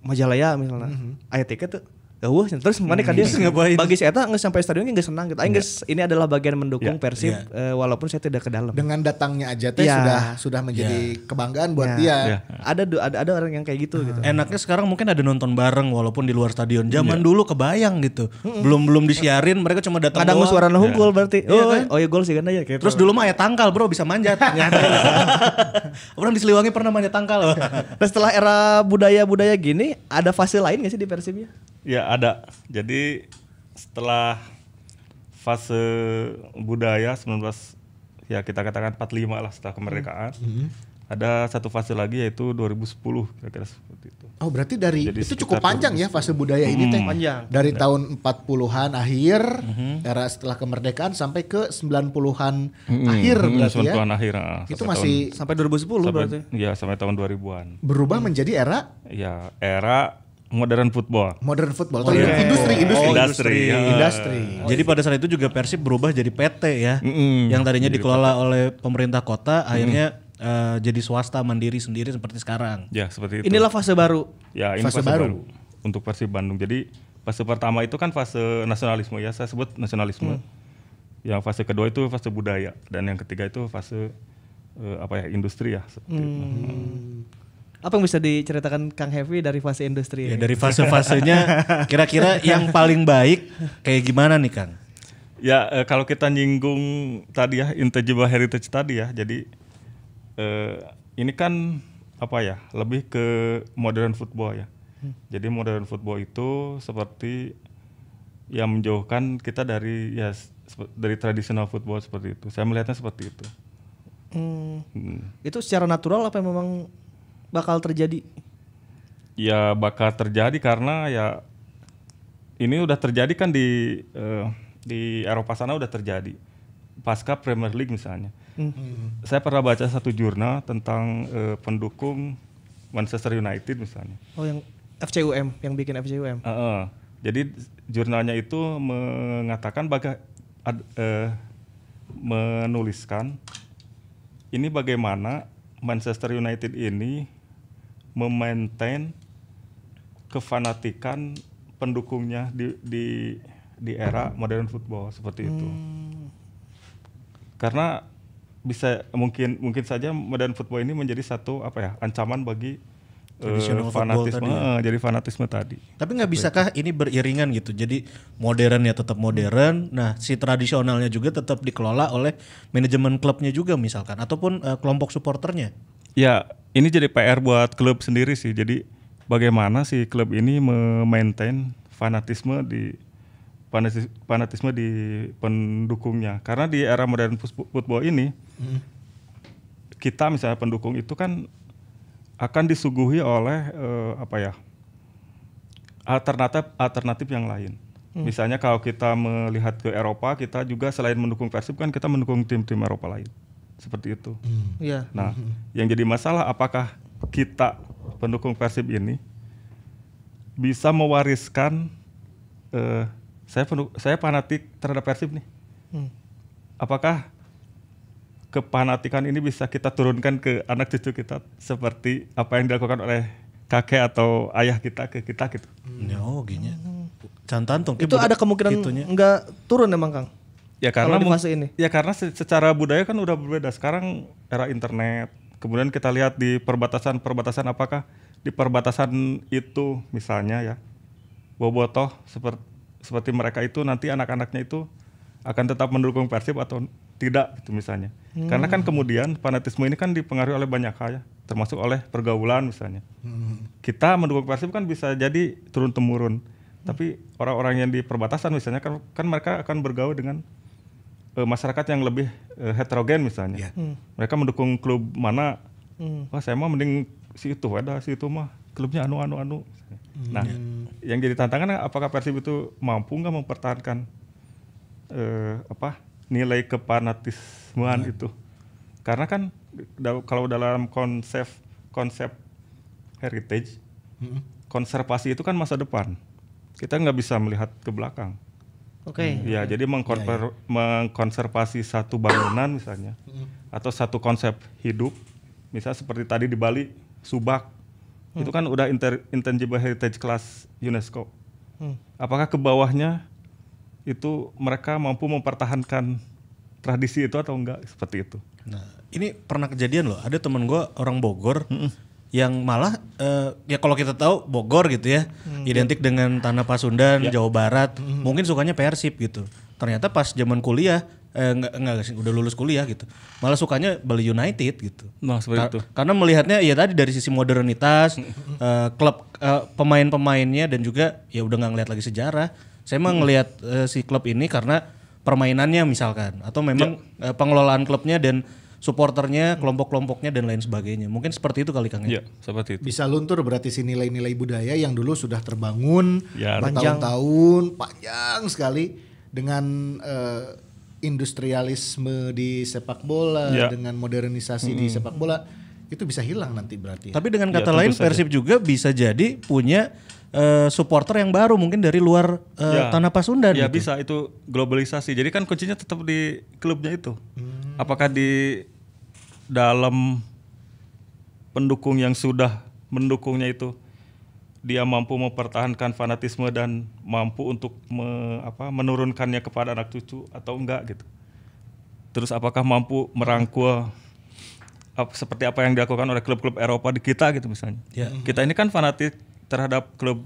Majalaya misalnya. Aya tiket tuh. Eueuh, terus mana kan dia ngapain? bagi saya eta geus sampai stadion geus senang gitu. Aing geus ini adalah bagian mendukung Persib eh, walaupun saya tidak ke dalam. Dengan datangnya aja teh Iya. sudah sudah menjadi kebanggaan buat Ya. dia. Iya. Ada ada ada orang yang kayak gitu gitu. Enaknya sekarang mungkin ada nonton bareng walaupun di luar stadion. Zaman dulu kebayang gitu. Belum belum disiarin, mereka cuma datang Kadang doang. suara hunggul berarti. Iya Oh, kan? oh ya gol sih kan ya gitu. Terus dulu mah ya tangkal bro bisa manjat. Orang di Siliwangi pernah manjat tangkal. Nah, setelah era budaya-budaya gini, ada fase lain gak sih di Persibnya? Ya ada. Jadi setelah fase budaya 19 ya kita katakan 45 lah setelah kemerdekaan. Ada satu fase lagi yaitu 2010 kira-kira seperti itu. Oh berarti dari Jadi itu cukup panjang ya fase budaya ini teh. Panjang. Dari tahun 40-an akhir era setelah kemerdekaan sampai ke 90-an akhir Hmm, berarti ya. 90-an akhir. ah, Itu sampai masih Sampai 2010 tahun, berarti. sampai, ya sampai tahun 2000-an. berubah menjadi era Ya era modern football. modern football atau industri industri Oh, industri. ya. industri. Jadi pada saat itu juga Persib berubah jadi PT ya. Mm-mm. Yang tadinya dikelola oleh pemerintah kota akhirnya eh, jadi swasta mandiri sendiri seperti sekarang. Ya seperti itu. Inilah fase baru. Ya ini Fase fase, baru. baru. untuk Persib Bandung. Jadi fase pertama itu kan fase nasionalisme ya, saya sebut nasionalisme. Yang fase kedua itu fase budaya dan yang ketiga itu fase eh, apa ya industri ya seperti itu. Apa yang bisa diceritakan Kang Heavy dari fase industri Ya ini? dari fase-fasenya kira-kira yang paling baik kayak gimana nih Kang? Ya eh, kalau kita nyinggung tadi ya intangible heritage tadi ya, jadi eh, ini kan apa ya lebih ke modern football ya. Jadi modern football itu seperti yang menjauhkan kita dari ya dari tradisional football seperti itu. Saya melihatnya seperti itu. Hmm, Hmm. itu secara natural apa memang bakal terjadi? Ya bakal terjadi karena ya ini udah terjadi kan di eh, di Eropa sana udah terjadi pasca Premier League misalnya. Saya pernah baca satu jurnal tentang eh, pendukung Manchester United misalnya. Oh yang FCUM, yang bikin FCUM. Eh, eh. Jadi jurnalnya itu mengatakan baga ad- eh, menuliskan ini bagaimana Manchester United ini memaintain kefanatikan pendukungnya di di di era modern football seperti itu. Karena bisa mungkin mungkin saja modern football ini menjadi satu apa ya ancaman bagi eh, Traditional football fanatisme tadi eh, jadi fanatisme tadi. Tapi nggak bisakah ini beriringan gitu? Jadi modern ya tetap modern. Nah si tradisionalnya juga tetap dikelola oleh manajemen klubnya juga misalkan, ataupun eh, kelompok supporternya. Ya, ini jadi PR buat klub sendiri sih. Jadi bagaimana si klub ini memaintain fanatisme di fanatis- fanatisme di pendukungnya. Karena di era modern football ini kita misalnya pendukung itu kan akan disuguhi oleh eh, apa ya? alternatif alternatif yang lain. Misalnya kalau kita melihat ke Eropa, kita juga selain mendukung Persib kan kita mendukung tim-tim Eropa lain. Seperti itu. Iya. Nah, yang jadi masalah apakah kita pendukung Persib ini bisa mewariskan eh, saya pendu- saya fanatik terhadap Persib nih. Hmm. Apakah kepanatikan ini bisa kita turunkan ke anak cucu kita seperti apa yang dilakukan oleh kakek atau ayah kita ke kita gitu? Ya, oh gini. Cantan tuh. Itu ada kemungkinan enggak turun emang Kang? Ya Kalau karena di fase ini. Ya karena se- secara budaya kan udah berbeda. Sekarang era internet. Kemudian kita lihat di perbatasan-perbatasan apakah di perbatasan itu misalnya ya bobotoh seperti seperti mereka itu nanti anak-anaknya itu akan tetap mendukung Persib atau tidak gitu misalnya. Karena kan kemudian fanatisme ini kan dipengaruhi oleh banyak hal ya, termasuk oleh pergaulan misalnya. Kita mendukung Persib kan bisa jadi turun temurun. Tapi orang-orang yang di perbatasan misalnya kan kan mereka akan bergaul dengan eh, masyarakat yang lebih eh, heterogen misalnya. Mereka mendukung klub mana? Hmm. Wah saya mah mending si itu ada si itu mah klubnya anu anu anu. Nah, yang jadi tantangan apakah Persib itu mampu nggak mempertahankan eh, apa nilai kepanatismean itu? Karena kan da- kalau dalam konsep konsep heritage konservasi itu kan masa depan. Kita nggak bisa melihat ke belakang. Oke. Ya, jadi mengkonver- mengkonservasi satu bangunan misalnya atau satu konsep hidup, misal seperti tadi di Bali, Subak, itu kan udah inter- intangible heritage class UNESCO. Hmm. Apakah ke bawahnya itu mereka mampu mempertahankan tradisi itu atau enggak seperti itu? Nah, ini pernah kejadian loh. Ada temen gue orang Bogor yang malah eh, ya kalau kita tahu Bogor gitu ya, identik dengan tanah Pasundan, Jawa Barat, mungkin sukanya Persib gitu. Ternyata pas zaman kuliah eh, enggak, enggak sih, udah lulus kuliah gitu. Malah sukanya Bali United gitu. Nah, seperti Ka- itu. Karena melihatnya ya tadi dari sisi modernitas, eh, klub eh, pemain-pemainnya dan juga ya udah nggak ngeliat lagi sejarah. Saya mah ngelihat eh, si klub ini karena permainannya misalkan atau memang eh, pengelolaan klubnya dan supporternya, kelompok-kelompoknya dan lain sebagainya. Mungkin seperti itu kali Kang ya. Iya, seperti itu. Bisa luntur berarti si nilai-nilai budaya yang dulu sudah terbangun Ya, bertahun-tahun panjang sekali dengan eh, industrialisme di sepak bola Ya. dengan modernisasi di sepak bola itu bisa hilang nanti berarti. Tapi dengan Ya, kata tentu lain. Persib juga bisa jadi punya eh, supporter yang baru mungkin dari luar eh, Ya. tanah Pasundan Ya gitu. bisa itu globalisasi. Jadi kan kuncinya tetap di klubnya itu. Apakah di dalam pendukung yang sudah mendukungnya itu dia mampu mempertahankan fanatisme dan mampu untuk me- apa, menurunkannya kepada anak cucu atau enggak gitu. Terus apakah mampu merangkul ap- seperti apa yang dilakukan oleh klub-klub Eropa di kita gitu misalnya. Ya. Kita ini kan fanatik terhadap klub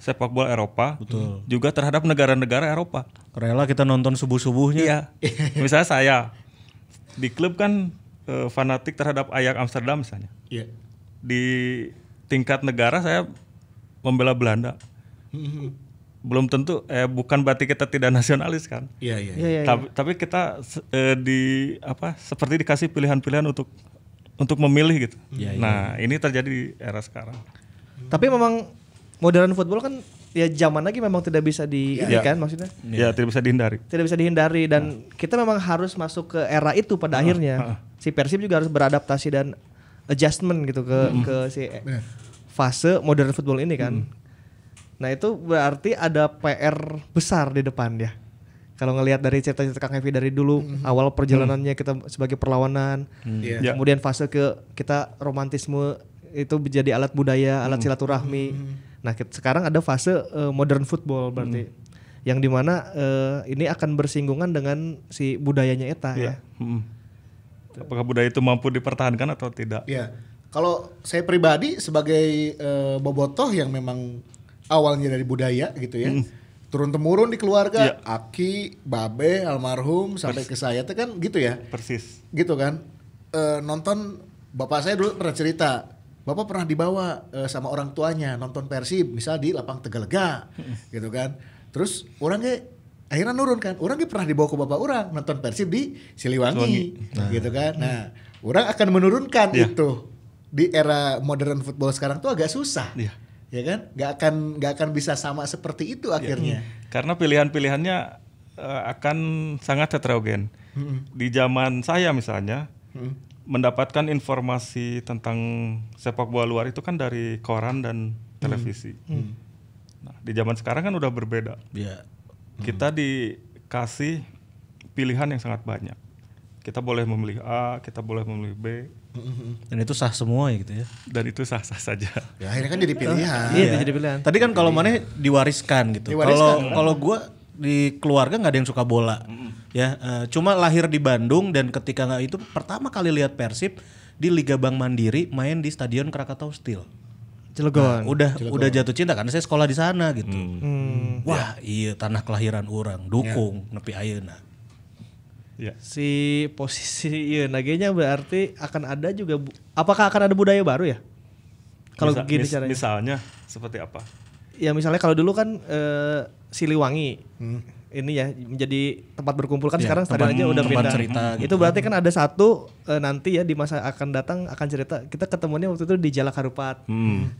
sepak bola Eropa, juga terhadap negara-negara Eropa. Rela kita nonton subuh-subuhnya. Iya. misalnya saya di klub kan eh, fanatik terhadap Ajax Amsterdam misalnya. Iya. Di tingkat negara saya membela Belanda. Belum tentu eh bukan berarti kita tidak nasionalis kan. Iya, iya. Iya, iya. tapi, tapi kita eh, di apa seperti dikasih pilihan-pilihan untuk untuk memilih gitu. nah, ini terjadi di era sekarang. Tapi memang modern football kan ya zaman lagi memang tidak bisa di ini Iya. kan maksudnya. Ya, tidak bisa dihindari. Tidak bisa dihindari dan kita memang harus masuk ke era itu pada akhirnya. Si Persib juga harus beradaptasi dan adjustment gitu ke ke si fase modern football ini kan. Nah, itu berarti ada PR besar di depan ya. Kalau ngelihat dari cerita-cerita Kang Hevi dari dulu awal perjalanannya kita sebagai perlawanan, Iya. Ya. kemudian fase ke kita romantisme itu menjadi alat budaya, alat silaturahmi. Nah, kita- sekarang ada fase eh, modern football berarti yang di mana eh, ini akan bersinggungan dengan si budayanya eta ya. Mm. Apakah budaya itu mampu dipertahankan atau tidak? Iya. Kalau saya pribadi sebagai eh, bobotoh yang memang awalnya dari budaya gitu ya. Turun temurun di keluarga, aki, babe, almarhum sampai ke saya itu kan gitu ya. Persis. Gitu kan. Eh, nonton bapak saya dulu pernah cerita, bapak pernah dibawa eh, sama orang tuanya nonton Persib, misal di lapang Tegalega, gitu kan. Terus orangnya akhirnya nurun kan, orangnya pernah dibawa ke bapak orang nonton Persib di Siliwangi, gitu kan. Nah, orang akan menurunkan Iya. itu di era modern football sekarang tuh agak susah, Iya. ya kan? Nggak akan nggak akan bisa sama seperti itu akhirnya. Karena pilihan-pilihannya eh, akan sangat heterogen. Di zaman saya misalnya mendapatkan informasi tentang sepak bola luar itu kan dari koran dan televisi. Nah, di zaman sekarang kan udah berbeda. Ya. Kita dikasih pilihan yang sangat banyak. Kita boleh memilih A, kita boleh memilih B, Dan itu sah semua ya gitu ya. dan itu sah-sah saja. Ya akhirnya kan jadi pilihan. Iya, jadi pilihan. Tadi kan kalau mana diwariskan gitu. Diwariskan, Kalau kalau gua di keluarga nggak ada yang suka bola. Ya, eh, cuma lahir di Bandung dan ketika nggak itu pertama kali lihat Persib di Liga Bank Mandiri main di Stadion Krakatau Steel. Cilegon. Udah udah jatuh cinta karena saya sekolah di sana gitu. Hmm. Wah, iya tanah kelahiran orang, dukung nepi ayeuna. Ya. Si posisi iya nagenya berarti akan ada juga bu- apakah akan ada budaya baru ya? Kalau gini mis- caranya. Misalnya seperti apa? Ya misalnya kalau dulu kan eh, Siliwangi ini ya menjadi tempat berkumpul kan sekarang stadion aja udah pindah. cerita Itu berarti kan ada satu eh, nanti ya di masa akan datang akan cerita kita ketemunya waktu itu di Jalak Harupat.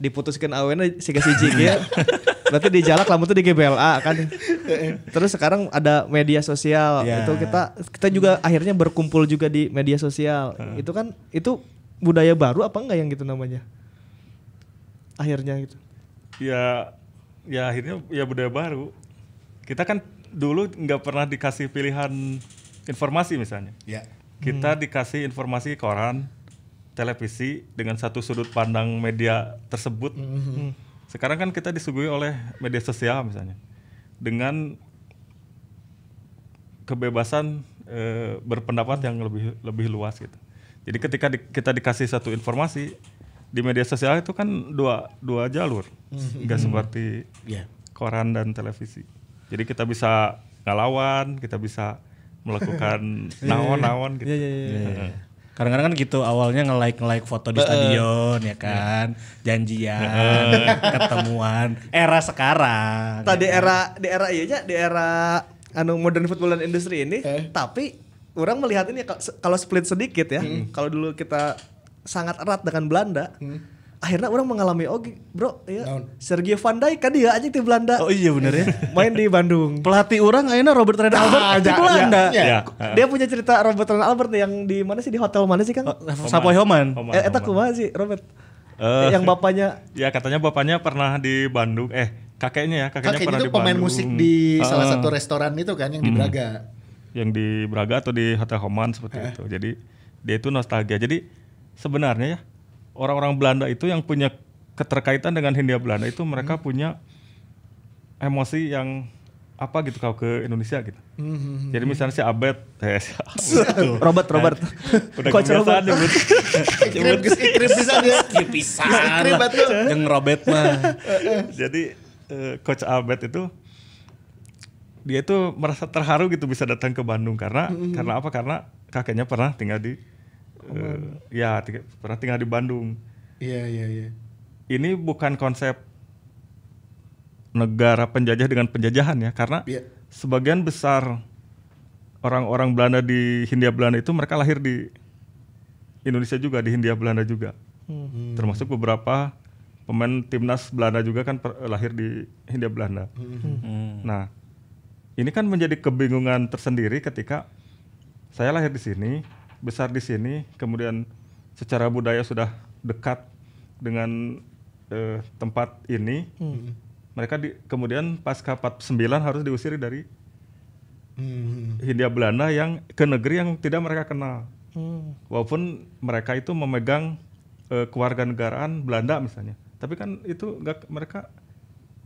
Diputuskan awena siga siji ya. berarti di Jalak lamun itu di GBLA kan. Terus sekarang ada media sosial. Ya. Itu kita kita juga akhirnya berkumpul juga di media sosial. Itu kan itu budaya baru apa enggak yang gitu namanya? Akhirnya gitu. Ya, ya akhirnya ya budaya baru. kita kan dulu nggak pernah dikasih pilihan informasi misalnya. Ya. Kita dikasih informasi koran, televisi dengan satu sudut pandang media tersebut. Sekarang kan kita disuguhi oleh media sosial misalnya dengan kebebasan eh, berpendapat yang lebih lebih luas gitu. Jadi ketika di- kita dikasih satu informasi di media sosial itu kan dua dua jalur, nggak seperti Ya. koran dan televisi. Jadi kita bisa ngelawan, kita bisa melakukan nawon-nawon gitu. Iya iya iya. Iya. Kadang-kadang kan gitu awalnya nge-like nge-like foto di stadion ya kan, janjian, ketemuan. Era sekarang. Tadi era di era iya nya, di era anu modern football dan industri ini, Eh. tapi orang melihat ini kalau- kalau split sedikit ya. Kalau dulu kita sangat erat dengan Belanda, akhirnya orang mengalami oh bro, ya Naon? Sergio Van Dijk kan dia aja di Belanda. Oh iya bener ya. Main di Bandung. Pelatih orang akhirnya Robert Red Albert di ya, Belanda. ya. Ya. Dia punya cerita Robert Ren Albert yang di mana sih di hotel mana sih Kang? Oh, Sapoy Homan. Homan, eh, eta kumaha sih Robert? Eh. yang bapaknya Ya katanya bapaknya pernah di Bandung, eh kakeknya ya, kakeknya Kakeknya pernah itu di pemain Bandung. musik di salah Ah, satu restoran itu kan yang di Braga. yang di Braga atau di Hotel Homan seperti itu. Jadi dia itu nostalgia. Jadi sebenarnya ya orang-orang Belanda itu yang punya keterkaitan dengan Hindia Belanda itu mereka punya emosi yang apa gitu kalau ke Indonesia gitu. Jadi misalnya si Abed, eh, si Abed. Robert Robert. udah Coach kebiasaan Robert. nyebut. Ikrip geus ikrip bisa dia. Ikrip atuh. Yang Robert mah. Jadi eh, Coach Abed itu dia itu merasa terharu gitu bisa datang ke Bandung karena karena apa? Karena kakeknya pernah tinggal di eh, ya tiga- pernah tinggal di Bandung. Iya iya iya. Ini bukan konsep negara penjajah dengan penjajahan ya karena Iya. sebagian besar orang-orang Belanda di Hindia Belanda itu mereka lahir di Indonesia juga di Hindia Belanda juga. Termasuk beberapa pemain timnas Belanda juga kan per- lahir di Hindia Belanda. Nah, ini kan menjadi kebingungan tersendiri ketika saya lahir di sini, besar di sini, kemudian secara budaya sudah dekat dengan eh, tempat ini. Mereka di, kemudian pasca 49 harus diusir dari Hmm. Hindia Belanda yang ke negeri yang tidak mereka kenal. Hmm. Walaupun mereka itu memegang eh, kewarganegaraan Belanda misalnya, tapi kan itu nggak mereka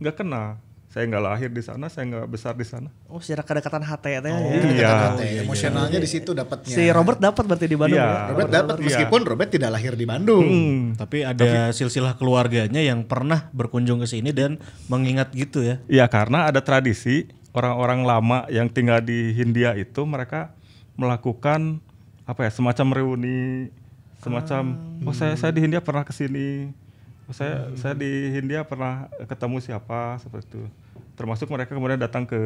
nggak kenal. Saya nggak lahir di sana, saya nggak besar di sana. Oh, secara kedekatan hati ya. Oh, ya. Iya. kedekatan, Emosionalnya di situ dapatnya. Si Robert dapat berarti di Bandung Iya. ya. Robert dapat Iya. meskipun Robert tidak lahir di Bandung. Hmm. Tapi ada silsilah keluarganya yang pernah berkunjung ke sini dan mengingat gitu ya. Iya karena ada tradisi orang-orang lama yang tinggal di Hindia itu mereka melakukan apa ya semacam reuni, semacam oh saya saya di Hindia pernah ke sini, oh saya saya di Hindia pernah ketemu siapa seperti itu. Termasuk mereka kemudian datang ke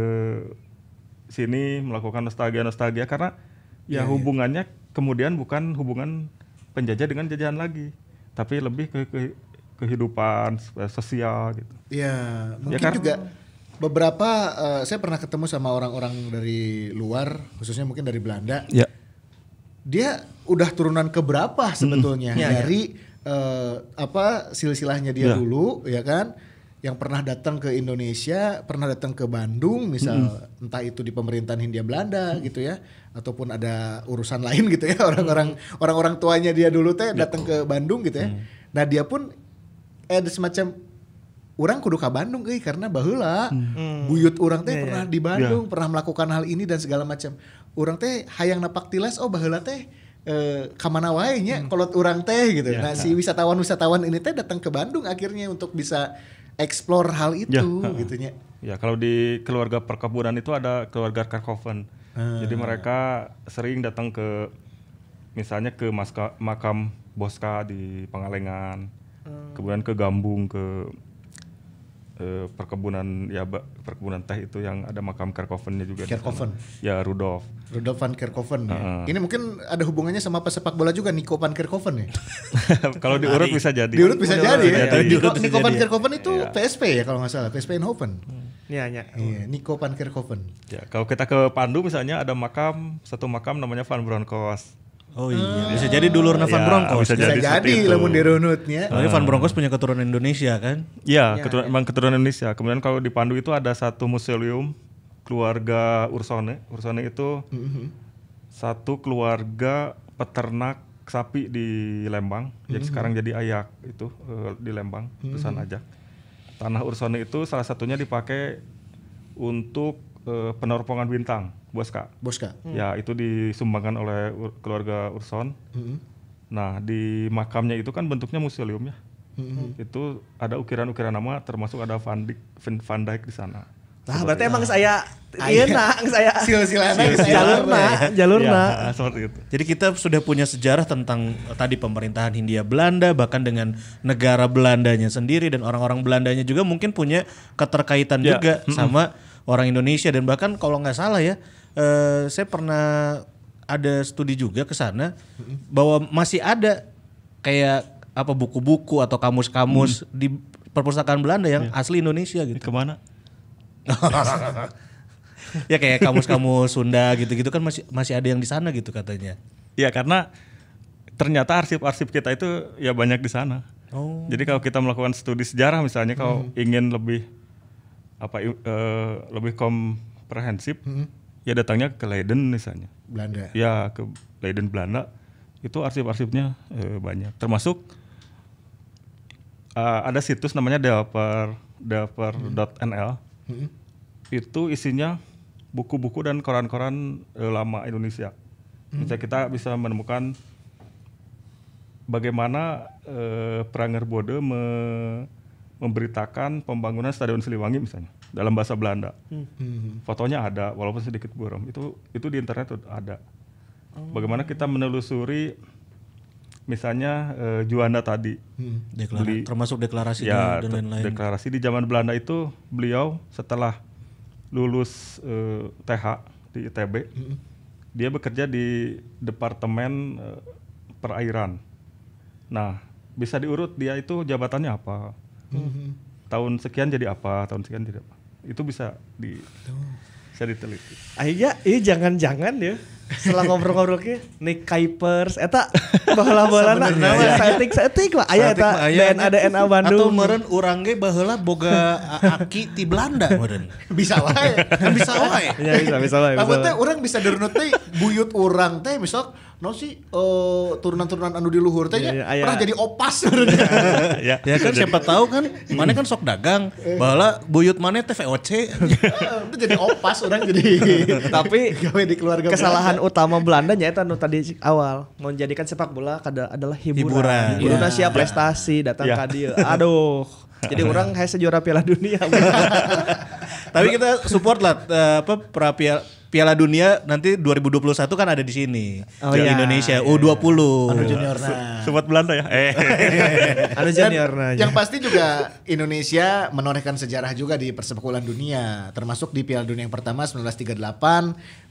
sini melakukan nostalgia nostalgia karena ya hubungannya kemudian bukan hubungan penjajah dengan jajahan lagi, tapi lebih ke, ke kehidupan sosial gitu. Iya, mungkin kan? juga beberapa eh, saya pernah ketemu sama orang-orang dari luar, khususnya mungkin dari Belanda. Ya. Dia udah turunan keberapa sebetulnya Iya, dari eh, apa silsilahnya dia Iya. dulu, ya kan? Yang pernah datang ke Indonesia, pernah datang ke Bandung, misal entah itu di pemerintahan Hindia Belanda gitu ya, ataupun ada urusan lain gitu ya orang-orang orang-orang tuanya dia dulu teh datang ke Bandung gitu ya. Nah dia pun eh, ada semacam orang kudu ke Bandung euy karena baheula. Buyut orang teh pernah di Bandung pernah melakukan hal ini dan segala macam. Orang teh hayang napak tilas oh baheula teh eh, kamana wae nya kolot orang teh gitu. Nah si wisatawan-wisatawan ini teh datang ke Bandung akhirnya untuk bisa explore hal itu Ya. gitu nya Ya kalau di keluarga perkebunan itu ada keluarga Karkoven. Jadi mereka sering datang ke misalnya ke maska, makam Boska di Pangalengan, kemudian ke Gambung ke eh, perkebunan ya ba- perkebunan teh itu yang ada makam Karkovennya juga. Kerkhoven. Ya Rudolf. Rudolf van Kerkhoven ya. Heeh. Ini mungkin ada hubungannya sama pesepak bola juga Nico van Kerkhoven ya. kalau diurut bisa jadi. Diurut bisa jadi bisa ya. jadi. Nico, Diurut bisa Nico van jadi ya. Kerkhoven itu PSP ya kalau nggak salah, PSP Eindhoven. Iya, iya. Iya, Nico van Kerkhoven. Ya, kalau kita ke Pandu misalnya ada makam satu makam namanya Van Bronckhorst. Oh iya, bisa jadi dulur Van Ya, Bronckhorst. bisa Bisa Jadi lamun dirunutnya. Soalnya Van Bronckhorst punya keturunan Indonesia kan. Iya, keturunan, emang keturunan Indonesia. Kemudian kalau di Pandu itu ada satu museum keluarga Ursone. Ursone itu satu keluarga peternak sapi di Lembang. Jadi sekarang jadi ayak itu eh, di Lembang, perusahaan ajak. Tanah Ursone itu salah satunya dipakai untuk eh, penerbangan bintang, Boska. Boska. Ya, itu disumbangkan oleh ur- keluarga Urson. Nah, di makamnya itu kan bentuknya museum ya. Itu ada ukiran-ukiran nama termasuk ada Van Dijk, Van- Dijk di sana. Nah, berarti emang saya iya nak saya Silsilahnya jalurna, ya. jalurna. Ya, seperti itu. Jadi kita sudah punya sejarah tentang eh, tadi pemerintahan Hindia Belanda bahkan dengan negara Belandanya sendiri dan orang-orang Belandanya juga mungkin punya keterkaitan Ya. juga sama orang Indonesia dan bahkan kalau nggak salah ya eh, saya pernah ada studi juga ke sana bahwa masih ada kayak apa buku-buku atau kamus-kamus di perpustakaan Belanda yang asli Indonesia gitu. Ke mana? ya kayak kamus-kamus Sunda gitu-gitu kan masih masih ada yang di sana gitu katanya. Ya, karena ternyata arsip-arsip kita itu ya banyak di sana. Oh. Jadi kalau kita melakukan studi sejarah misalnya kalau ingin lebih apa eh, lebih komprehensif, ya datangnya ke Leiden misalnya. Belanda. Ya ke Leiden Belanda itu arsip-arsipnya eh, banyak. Termasuk eh, ada situs namanya Delper Delper.nl. Itu isinya buku-buku dan koran-koran eh, lama Indonesia. Misalnya kita bisa menemukan bagaimana eh, Pranger Bode me- memberitakan pembangunan Stadion Siliwangi misalnya dalam bahasa Belanda. Fotonya ada walaupun sedikit buram. Itu itu di internet ada. Bagaimana kita menelusuri misalnya eh, Juanda tadi. Deklara- Beli- termasuk deklarasinya Ya, dan lain-lain. deklarasi di zaman Belanda itu beliau setelah lulus eh, TH di ITB, dia bekerja di departemen eh, perairan. Nah, bisa diurut dia itu jabatannya apa, tahun sekian jadi apa, tahun sekian jadi apa. Itu bisa di bisa diteliti. Akhirnya ini jangan-jangan ya setelah ngobrol-ngobrol ke nih Kuipers eta baheula-baheula nama saeutik saeutik lah aya Saeutik eta mah aya DNA DNA Atau Bandung. meren urang ge baheula boga aki ti Belanda meureun. Bisa wae. Kan bisa wae. Iya bisa bisa lah. bisa Lamun teh lah. orang bisa dirunut teh buyut orang teh misal no sih eh, turunan-turunan anu di luhur teh Iya, iya, aya. pernah jadi opas. ya, Ya kan siapa tahu kan mana kan sok dagang baheula buyut mana teh VOC. Itu jadi opas orang jadi Tapi gawe di keluarga kesalahan utama Belanda nya eta anu tadi awal menjadikan sepak bola kada adalah hiburan. Hiburan. Kudu Ya. siap prestasi datang Ya. ka. Aduh. Jadi orang kayak sejuara Piala Dunia. Tapi kita support lah eh, apa pra piala, Piala Dunia nanti 2021 kan ada di sini. Oh, di iya. Indonesia U20. Anu junior nah. sobat Belanda ya. Eh. anu junior nah. yang pasti juga Indonesia menorehkan sejarah juga di persepak bolaan dunia, termasuk di Piala Dunia yang pertama 1938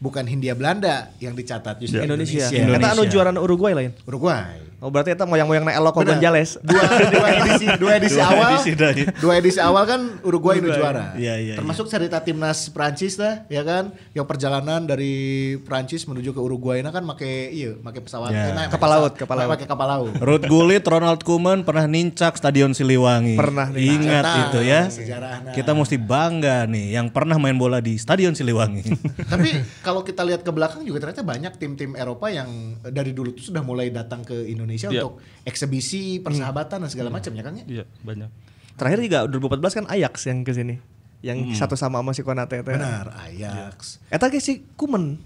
bukan Hindia Belanda yang dicatat justru Indonesia. Indonesia. Eta anu juara Uruguay lain. Uruguay. Oh berarti eta moyang-moyang na Eloko Benar. Gonzales. Dua, dua edisi dua edisi Dua awal edisi ya. dua edisi awal kan Uruguay nu juara. Iya, iya, Termasuk cerita timnas Prancis dah ya kan yang perjalanan dari Prancis menuju ke Uruguay nah kan make iya make pesawat Ya. eh, nah, Kapal laut, kapal laut. Pakai kapal laut. Ruth Gullit, Ronald Koeman pernah nincak Stadion Siliwangi. Pernah nincak. Ingat Nah, itu ya. sejarahnya. Kita mesti bangga nih yang pernah main bola di Stadion Siliwangi. Tapi kalau kita lihat ke belakang juga ternyata banyak tim-tim Eropa yang dari dulu tuh sudah mulai datang ke Indonesia Iya. untuk eksebisi, persahabatan dan segala macam ya Kang ya. Iya, banyak. Terakhir juga 2014 kan Ajax yang ke sini. Yang satu sama sama si Konate teh. Benar, Ajax. Eta ge si Kuman.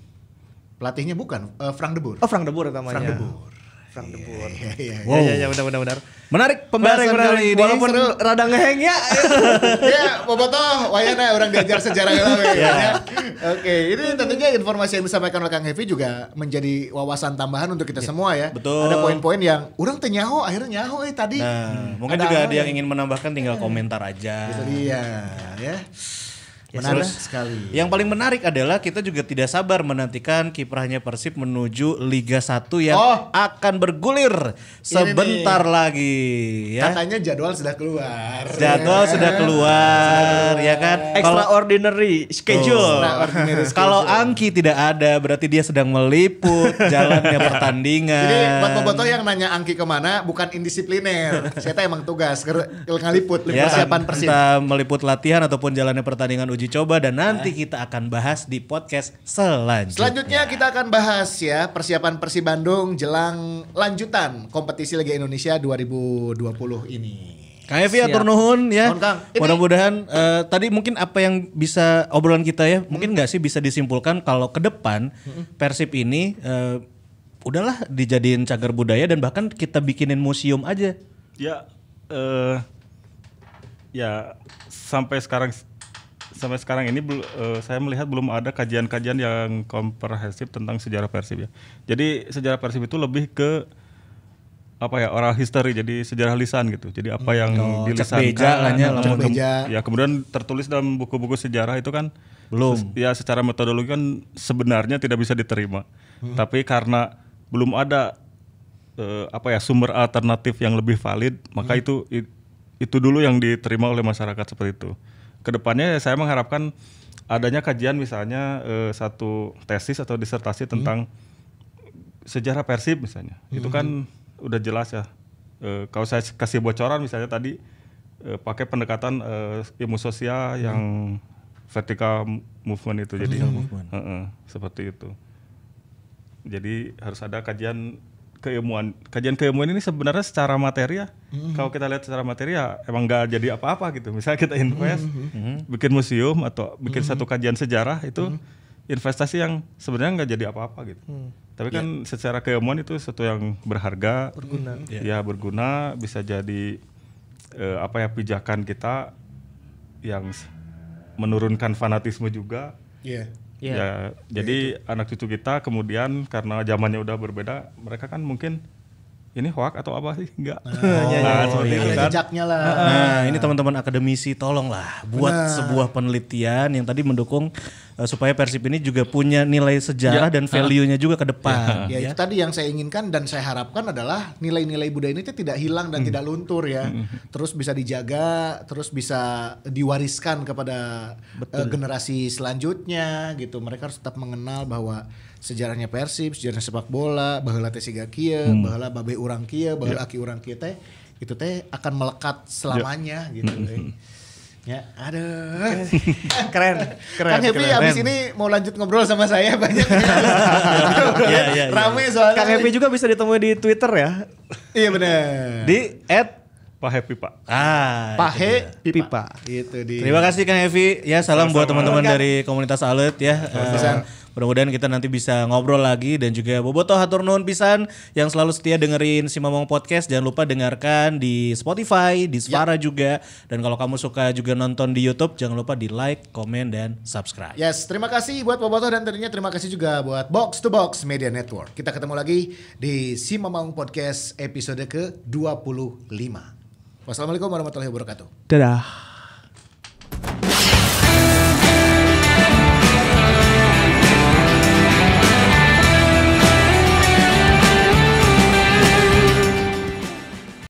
Pelatihnya bukan eh, Frank de Boer. Oh Frank de Boer namanya. Frank de Boer. Frank de Boer. Iya, iya. Wow. Ya, ya, ya, benar, benar, benar. Menarik pembahasan Menarik, kali ini. Walaupun rada ngeheng ya. ya, Boboto, wayana orang diajar sejarah we, ya. Oke, ini tentunya informasi yang disampaikan oleh Kang Hevi juga menjadi wawasan tambahan untuk kita semua ya. betul. Ada poin-poin yang orang teh nyaho, akhirnya nyaho eh tadi. Nah, mungkin Ada juga ada ya? yang ingin menambahkan tinggal komentar aja. Itu dia, ya. Menarik sekali. Yang paling menarik adalah kita juga tidak sabar menantikan kiprahnya Persib menuju Liga 1 yang Oh. akan bergulir sebentar lagi ya. Katanya jadwal sudah keluar. Jadwal sudah keluar ya kan. Extraordinary schedule. Extraordinary schedule. kalau Angki tidak ada berarti dia sedang meliput jalannya pertandingan. Jadi buat Boboto yang nanya Angki ke mana, bukan indisipliner. Saya emang tugas ngaliput ya, persiapan Persib. entah meliput latihan ataupun jalannya pertandingan uji uji coba dan nanti kita akan bahas di podcast selanjutnya. Selanjutnya kita akan bahas ya persiapan Persib Bandung jelang lanjutan kompetisi Liga Indonesia 2020 ini. Kang Evi atur nuhun ya. Mudah-mudahan eh, tadi mungkin apa yang bisa obrolan kita ya, mungkin nggak sih bisa disimpulkan kalau ke depan Persib ini eh, udahlah dijadiin cagar budaya dan bahkan kita bikinin museum aja. Ya, eh, ya sampai sekarang sampai sekarang ini eh, saya melihat belum ada kajian-kajian yang komprehensif tentang sejarah Persib ya. Jadi sejarah Persib itu lebih ke apa ya oral history jadi sejarah lisan gitu. Jadi apa yang Oh, dilisankan beja beja. ya kemudian tertulis dalam buku-buku sejarah itu kan Belum. ya secara metodologi kan sebenarnya tidak bisa diterima. Hmm. Tapi karena belum ada eh, apa ya sumber alternatif yang lebih valid, maka Hmm. itu itu dulu yang diterima oleh masyarakat seperti itu. Ke depannya saya mengharapkan adanya kajian misalnya eh, satu tesis atau disertasi tentang sejarah Persib misalnya. Itu kan udah jelas ya. Eh, kalau saya kasih bocoran misalnya tadi eh, pakai pendekatan eh, ilmu sosial yang vertical movement itu jadi Heeh, seperti itu. Jadi harus ada kajian keilmuan. Kajian keilmuan ini sebenarnya secara materi ya. Kalau kita lihat secara materi ya emang nggak jadi apa-apa gitu. Misalnya kita invest, bikin museum atau bikin satu kajian sejarah itu investasi yang sebenarnya nggak jadi apa-apa gitu. Tapi kan secara keilmuan itu sesuatu yang berharga, berguna. Ya berguna bisa jadi eh, apa ya pijakan kita yang menurunkan fanatisme juga. Iya. Iya. Ya, jadi anak cucu kita kemudian karena zamannya udah berbeda, mereka kan mungkin ini hoax atau apa sih? Enggak. Nah, seperti itu Ada kan. jejaknya lah. Nah, ini teman-teman akademisi tolonglah buat sebuah penelitian yang tadi mendukung eh, supaya Persib ini juga punya nilai sejarah dan value-nya juga ke depan. Ya, itu tadi yang saya inginkan dan saya harapkan adalah nilai-nilai budaya ini tidak hilang dan tidak luntur ya. Terus bisa dijaga, terus bisa diwariskan kepada eh, generasi selanjutnya gitu. Mereka harus tetap mengenal bahwa sejarahnya Persib, sejarah sepak bola, baheula teh siga kieu, baheula babe urang kieu, baheula aki urang kieu teh itu teh akan melekat selamanya gitu. eh. Ya, aduh. Keren, keren. Kang Happy keren. abis ini mau lanjut ngobrol sama saya banyak. Iya, iya, iya. Rame soalnya. Kang Happy juga bisa ditemui di Twitter ya. Iya benar. Di at Pak Happy Pak. ah, Pahe Pipa. pipa. Itu di. Terima kasih Kang Evi. Ya salam buat teman-teman dari komunitas Alet ya. Eh, mudah-mudahan kita nanti bisa ngobrol lagi dan juga Boboto hatur nuhun pisan yang selalu setia dengerin si Mamong Podcast. Jangan lupa dengarkan di Spotify, di Spara juga. Dan kalau kamu suka juga nonton di YouTube, jangan lupa di like, komen dan subscribe. Yes, terima kasih buat Bobotoh dan tentunya terima kasih juga buat Box to Box Media Network. Kita ketemu lagi di Si Mamang Podcast episode ke-25. Wassalamualaikum warahmatullahi wabarakatuh. Dadah.